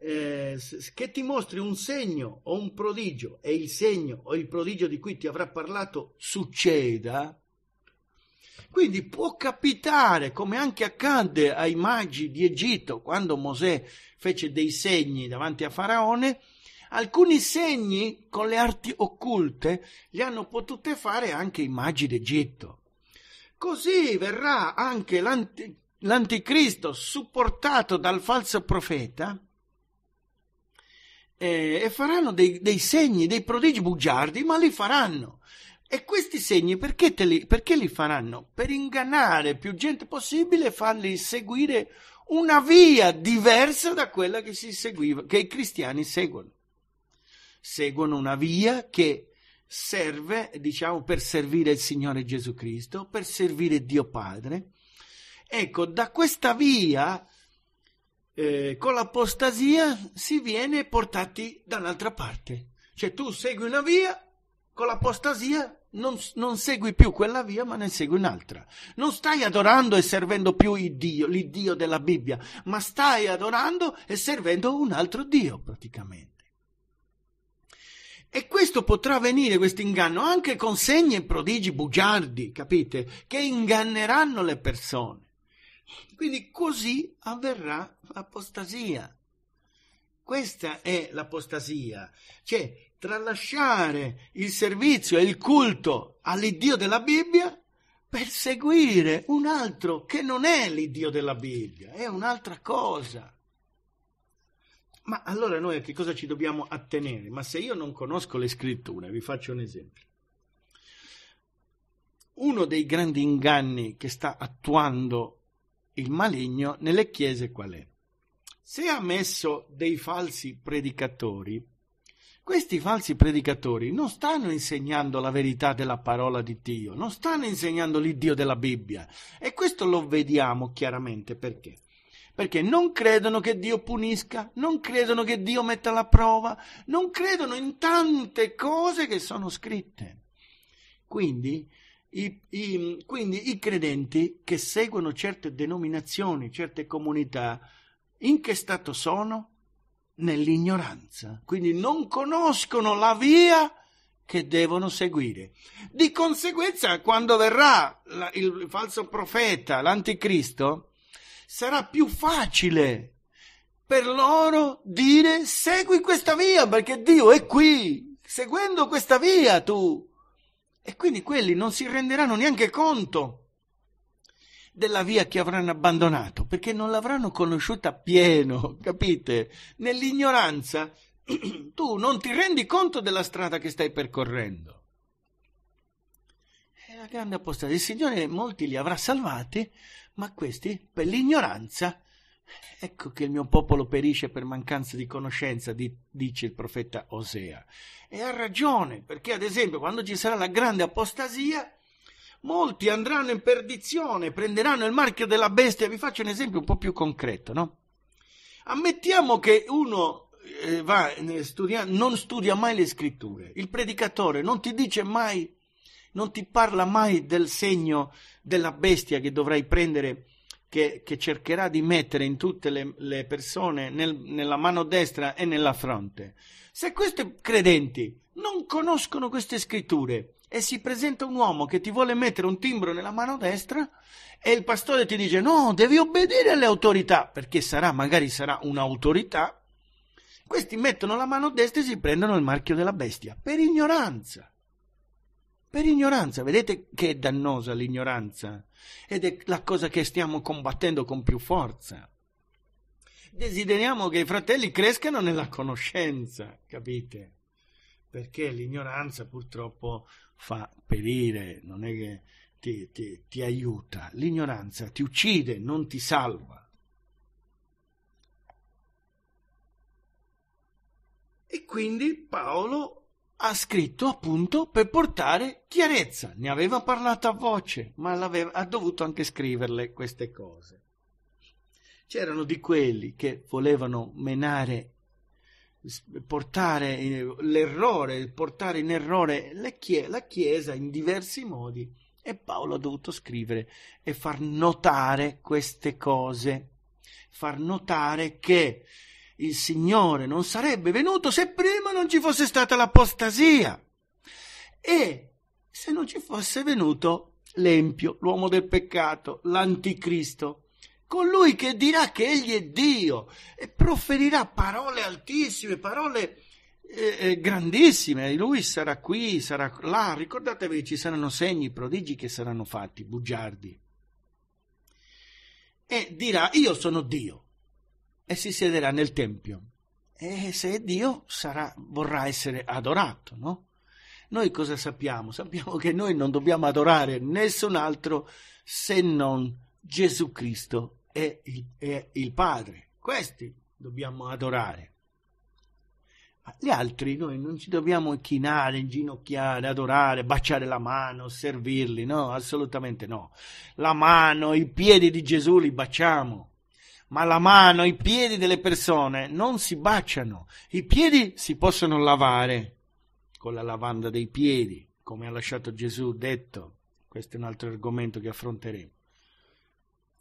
eh, che ti mostri un segno o un prodigio e il segno o il prodigio di cui ti avrà parlato succeda, quindi può capitare, come anche accadde ai magi di Egitto, quando Mosè fece dei segni davanti a Faraone, Alcuni segni con le arti occulte li hanno potute fare anche i magi d'Egitto. Così verrà anche l'anti- l'anticristo supportato dal falso profeta eh, e faranno dei, dei, segni, dei prodigi bugiardi, ma li faranno. E questi segni perché, li, perché li faranno? Per ingannare più gente possibile e farli seguire una via diversa da quella che, seguiva, che i cristiani seguono seguono una via che serve, diciamo, per servire il Signore Gesù Cristo, per servire Dio Padre. Ecco, da questa via, eh, con l'apostasia, si viene portati da un'altra parte. Cioè tu segui una via, con l'apostasia non, non, segui più quella via, ma ne segui un'altra. Non stai adorando e servendo più il Dio, l'Iddio della Bibbia, ma stai adorando e servendo un altro Dio praticamente. E questo potrà avvenire, questo inganno, anche con segni e prodigi bugiardi, capite? Che inganneranno le persone. Quindi così avverrà l'apostasia. Questa è l'apostasia, cioè tralasciare il servizio e il culto all'Iddio della Bibbia per seguire un altro che non è l'Iddio della Bibbia, è un'altra cosa. Ma allora noi a che cosa ci dobbiamo attenere? Ma se io non conosco le scritture, vi faccio un esempio. Uno dei grandi inganni che sta attuando il maligno nelle chiese qual è? Se ha messo dei falsi predicatori, questi falsi predicatori non stanno insegnando la verità della parola di Dio, non stanno insegnando l'Iddio della Bibbia. E questo lo vediamo chiaramente perché perché non credono che Dio punisca, non credono che Dio metta alla prova, non credono in tante cose che sono scritte. Quindi i, i, quindi i credenti che seguono certe denominazioni, certe comunità, in che stato sono? Nell'ignoranza. Quindi non conoscono la via che devono seguire. Di conseguenza, quando verrà la, il falso profeta, l'anticristo, sarà più facile per loro dire segui questa via perché Dio è qui, seguendo questa via tu. E quindi quelli non si renderanno neanche conto della via che avranno abbandonato, perché non l'avranno conosciuta pieno, capite? Nell'ignoranza tu non ti rendi conto della strada che stai percorrendo. È la grande apostasia. Il Signore molti li avrà salvati, ma questi, per l'ignoranza, ecco che il mio popolo perisce per mancanza di conoscenza, di, dice il profeta Osea. E ha ragione, perché ad esempio quando ci sarà la grande apostasia, molti andranno in perdizione, prenderanno il marchio della bestia. Vi faccio un esempio un po' più concreto, no? Ammettiamo che uno eh, va, eh, studia, non studia mai le scritture, il predicatore non ti dice mai, non ti parla mai del segno della bestia che dovrai prendere, che, che cercherà di mettere in tutte le, le persone nel, nella mano destra e nella fronte. Se questi credenti non conoscono queste scritture e si presenta un uomo che ti vuole mettere un timbro nella mano destra e il pastore ti dice no, devi obbedire alle autorità, perché sarà, magari sarà un'autorità, questi mettono la mano destra e si prendono il marchio della bestia, per ignoranza. Per ignoranza, vedete che è dannosa l'ignoranza ed è la cosa che stiamo combattendo con più forza. Desideriamo che i fratelli crescano nella conoscenza, capite? Perché l'ignoranza purtroppo fa perire, non è che ti, ti, ti aiuta. L'ignoranza ti uccide, non ti salva. E quindi Paolo ha scritto appunto per portare chiarezza. Ne aveva parlato a voce, ma ha dovuto anche scriverle queste cose. C'erano di quelli che volevano menare portare l'errore, portare in errore la Chiesa in diversi modi. E Paolo ha dovuto scrivere e far notare queste cose, far notare che il Signore non sarebbe venuto se prima non ci fosse stata l'apostasia. E se non ci fosse venuto l'empio, l'uomo del peccato, l'anticristo colui che dirà che egli è Dio e proferirà parole altissime, parole eh, eh, grandissime. Lui sarà qui, sarà là. Ricordatevi ci saranno segni, prodigi che saranno fatti, bugiardi. E dirà: Io sono Dio. E si siederà nel tempio. E se è Dio, sarà, vorrà essere adorato, no? Noi cosa sappiamo? Sappiamo che noi non dobbiamo adorare nessun altro se non Gesù Cristo è il, è il Padre. Questi dobbiamo adorare. Gli altri noi non ci dobbiamo chinare, inginocchiare, adorare, baciare la mano, servirli, no, assolutamente no. La mano, i piedi di Gesù li baciamo, ma la mano, i piedi delle persone non si baciano. I piedi si possono lavare con la lavanda dei piedi, come ha lasciato Gesù detto. Questo è un altro argomento che affronteremo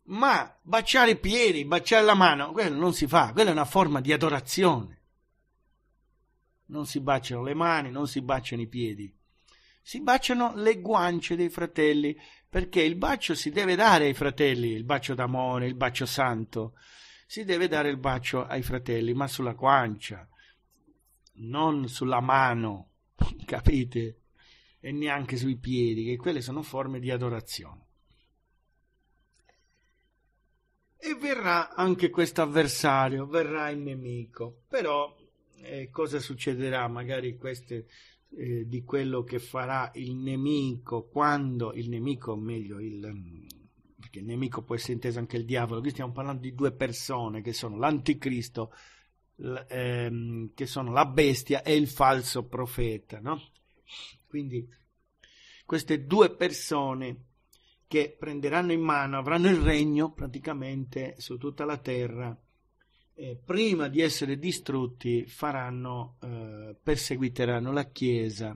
ma baciare i piedi, baciare la mano, quello non si fa, quella è una forma di adorazione. Non si baciano le mani, non si baciano i piedi, si baciano le guance dei fratelli, perché il bacio si deve dare ai fratelli, il bacio d'amore, il bacio santo, si deve dare il bacio ai fratelli, ma sulla guancia, non sulla mano, capite? E neanche sui piedi, che quelle sono forme di adorazione. E verrà anche questo avversario, verrà il nemico. Però eh, cosa succederà? Magari queste eh, di quello che farà il nemico quando il nemico, meglio il perché il nemico può essere inteso anche il diavolo. Qui stiamo parlando di due persone che sono l'anticristo, l, ehm, che sono la bestia e il falso profeta, no? Quindi queste due persone che prenderanno in mano, avranno il regno praticamente su tutta la terra. Eh, prima di essere distrutti faranno, eh, perseguiteranno la Chiesa,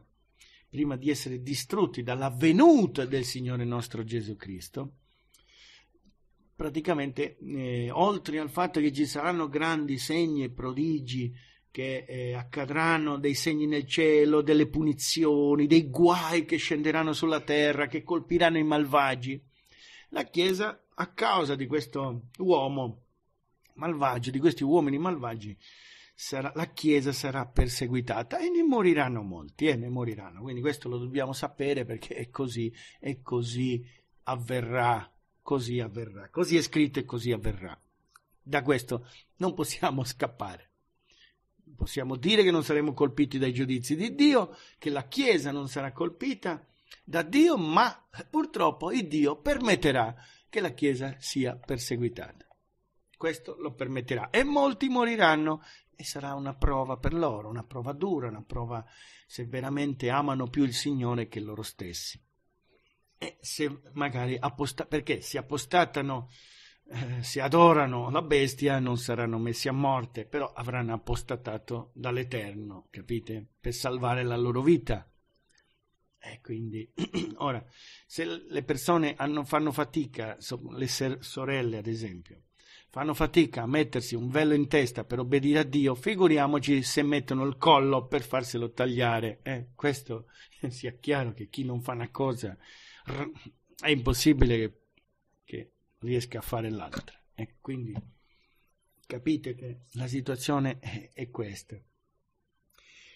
prima di essere distrutti dalla venuta del Signore nostro Gesù Cristo. Praticamente, eh, oltre al fatto che ci saranno grandi segni e prodigi, che eh, accadranno dei segni nel cielo, delle punizioni, dei guai che scenderanno sulla terra, che colpiranno i malvagi. La Chiesa, a causa di questo uomo malvagio, di questi uomini malvagi, sarà, la Chiesa sarà perseguitata e ne moriranno molti, eh, ne moriranno. Quindi questo lo dobbiamo sapere perché è così, e così avverrà, così avverrà, così è scritto e così avverrà. Da questo non possiamo scappare possiamo dire che non saremo colpiti dai giudizi di Dio, che la Chiesa non sarà colpita da Dio, ma purtroppo il Dio permetterà che la Chiesa sia perseguitata. Questo lo permetterà e molti moriranno e sarà una prova per loro, una prova dura, una prova se veramente amano più il Signore che loro stessi. E se magari apposta- perché si apostatano, eh, si adorano la bestia, non saranno messi a morte, però avranno apostatato dall'Eterno, capite? Per salvare la loro vita. E quindi, ora, se le persone hanno, fanno fatica, le sorelle ad esempio, fanno fatica a mettersi un velo in testa per obbedire a Dio, figuriamoci se mettono il collo per farselo tagliare. Eh, questo sia chiaro che chi non fa una cosa è impossibile che, che riesca a fare l'altra. E quindi capite che la situazione è, questa.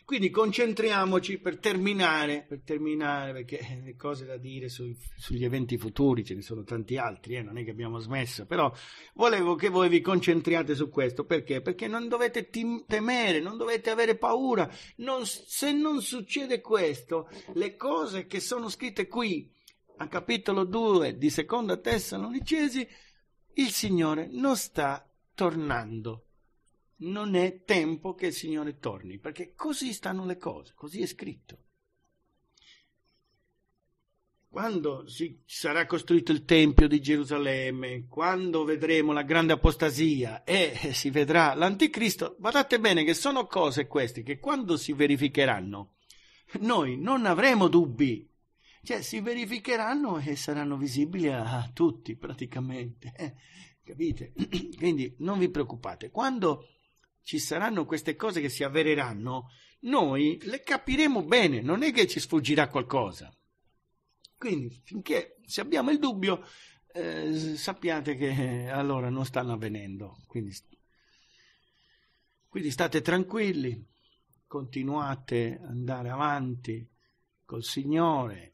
Quindi concentriamoci per terminare, per terminare, perché le cose da dire sui, sugli eventi futuri, ce ne sono tanti altri, eh, non è che abbiamo smesso, però volevo che voi vi concentriate su questo, perché? Perché non dovete tim- temere, non dovete avere paura, non, se non succede questo, le cose che sono scritte qui, a capitolo 2 di seconda Tessalonicesi, il Signore non sta tornando non è tempo che il Signore torni, perché così stanno le cose, così è scritto. Quando si sarà costruito il Tempio di Gerusalemme, quando vedremo la grande apostasia e si vedrà l'Anticristo, guardate bene che sono cose queste che quando si verificheranno noi non avremo dubbi, cioè si verificheranno e saranno visibili a, tutti praticamente, eh, capite? Quindi non vi preoccupate, quando ci saranno queste cose che si avvereranno, noi le capiremo bene, non è che ci sfuggirà qualcosa. Quindi finché se abbiamo il dubbio, eh, sappiate che allora non stanno avvenendo. Quindi, quindi state tranquilli, continuate ad andare avanti col Signore,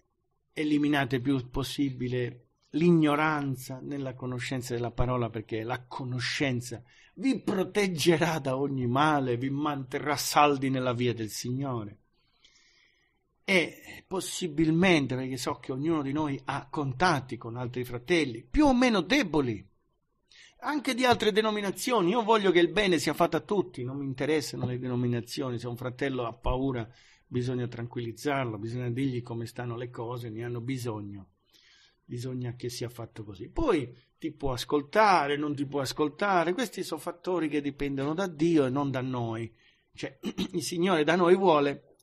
eliminate il più possibile l'ignoranza nella conoscenza della parola, perché la conoscenza vi proteggerà da ogni male, vi manterrà saldi nella via del Signore. E possibilmente, perché so che ognuno di noi ha contatti con altri fratelli, più o meno deboli, anche di altre denominazioni. Io voglio che il bene sia fatto a tutti, non mi interessano le denominazioni. Se un fratello ha paura, bisogna tranquillizzarlo, bisogna dirgli come stanno le cose, ne hanno bisogno bisogna che sia fatto così. Poi ti può ascoltare, non ti può ascoltare, questi sono fattori che dipendono da Dio e non da noi. Cioè, il Signore da noi vuole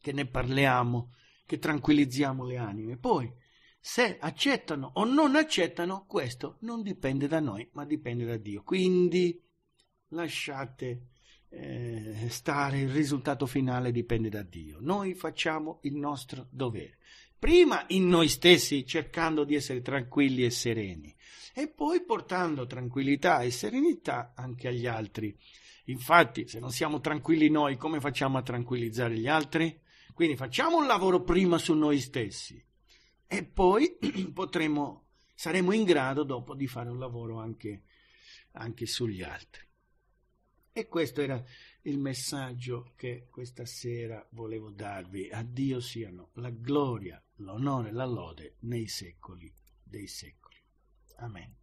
che ne parliamo, che tranquillizziamo le anime. Poi, se accettano o non accettano, questo non dipende da noi, ma dipende da Dio. Quindi lasciate eh, stare, il risultato finale dipende da Dio. Noi facciamo il nostro dovere prima in noi stessi cercando di essere tranquilli e sereni e poi portando tranquillità e serenità anche agli altri. Infatti, se non siamo tranquilli noi, come facciamo a tranquillizzare gli altri? Quindi facciamo un lavoro prima su noi stessi e poi potremo, saremo in grado dopo di fare un lavoro anche, anche sugli altri. E questo era il messaggio che questa sera volevo darvi. A Dio siano la gloria, l'onore e la lode nei secoli dei secoli. Amen.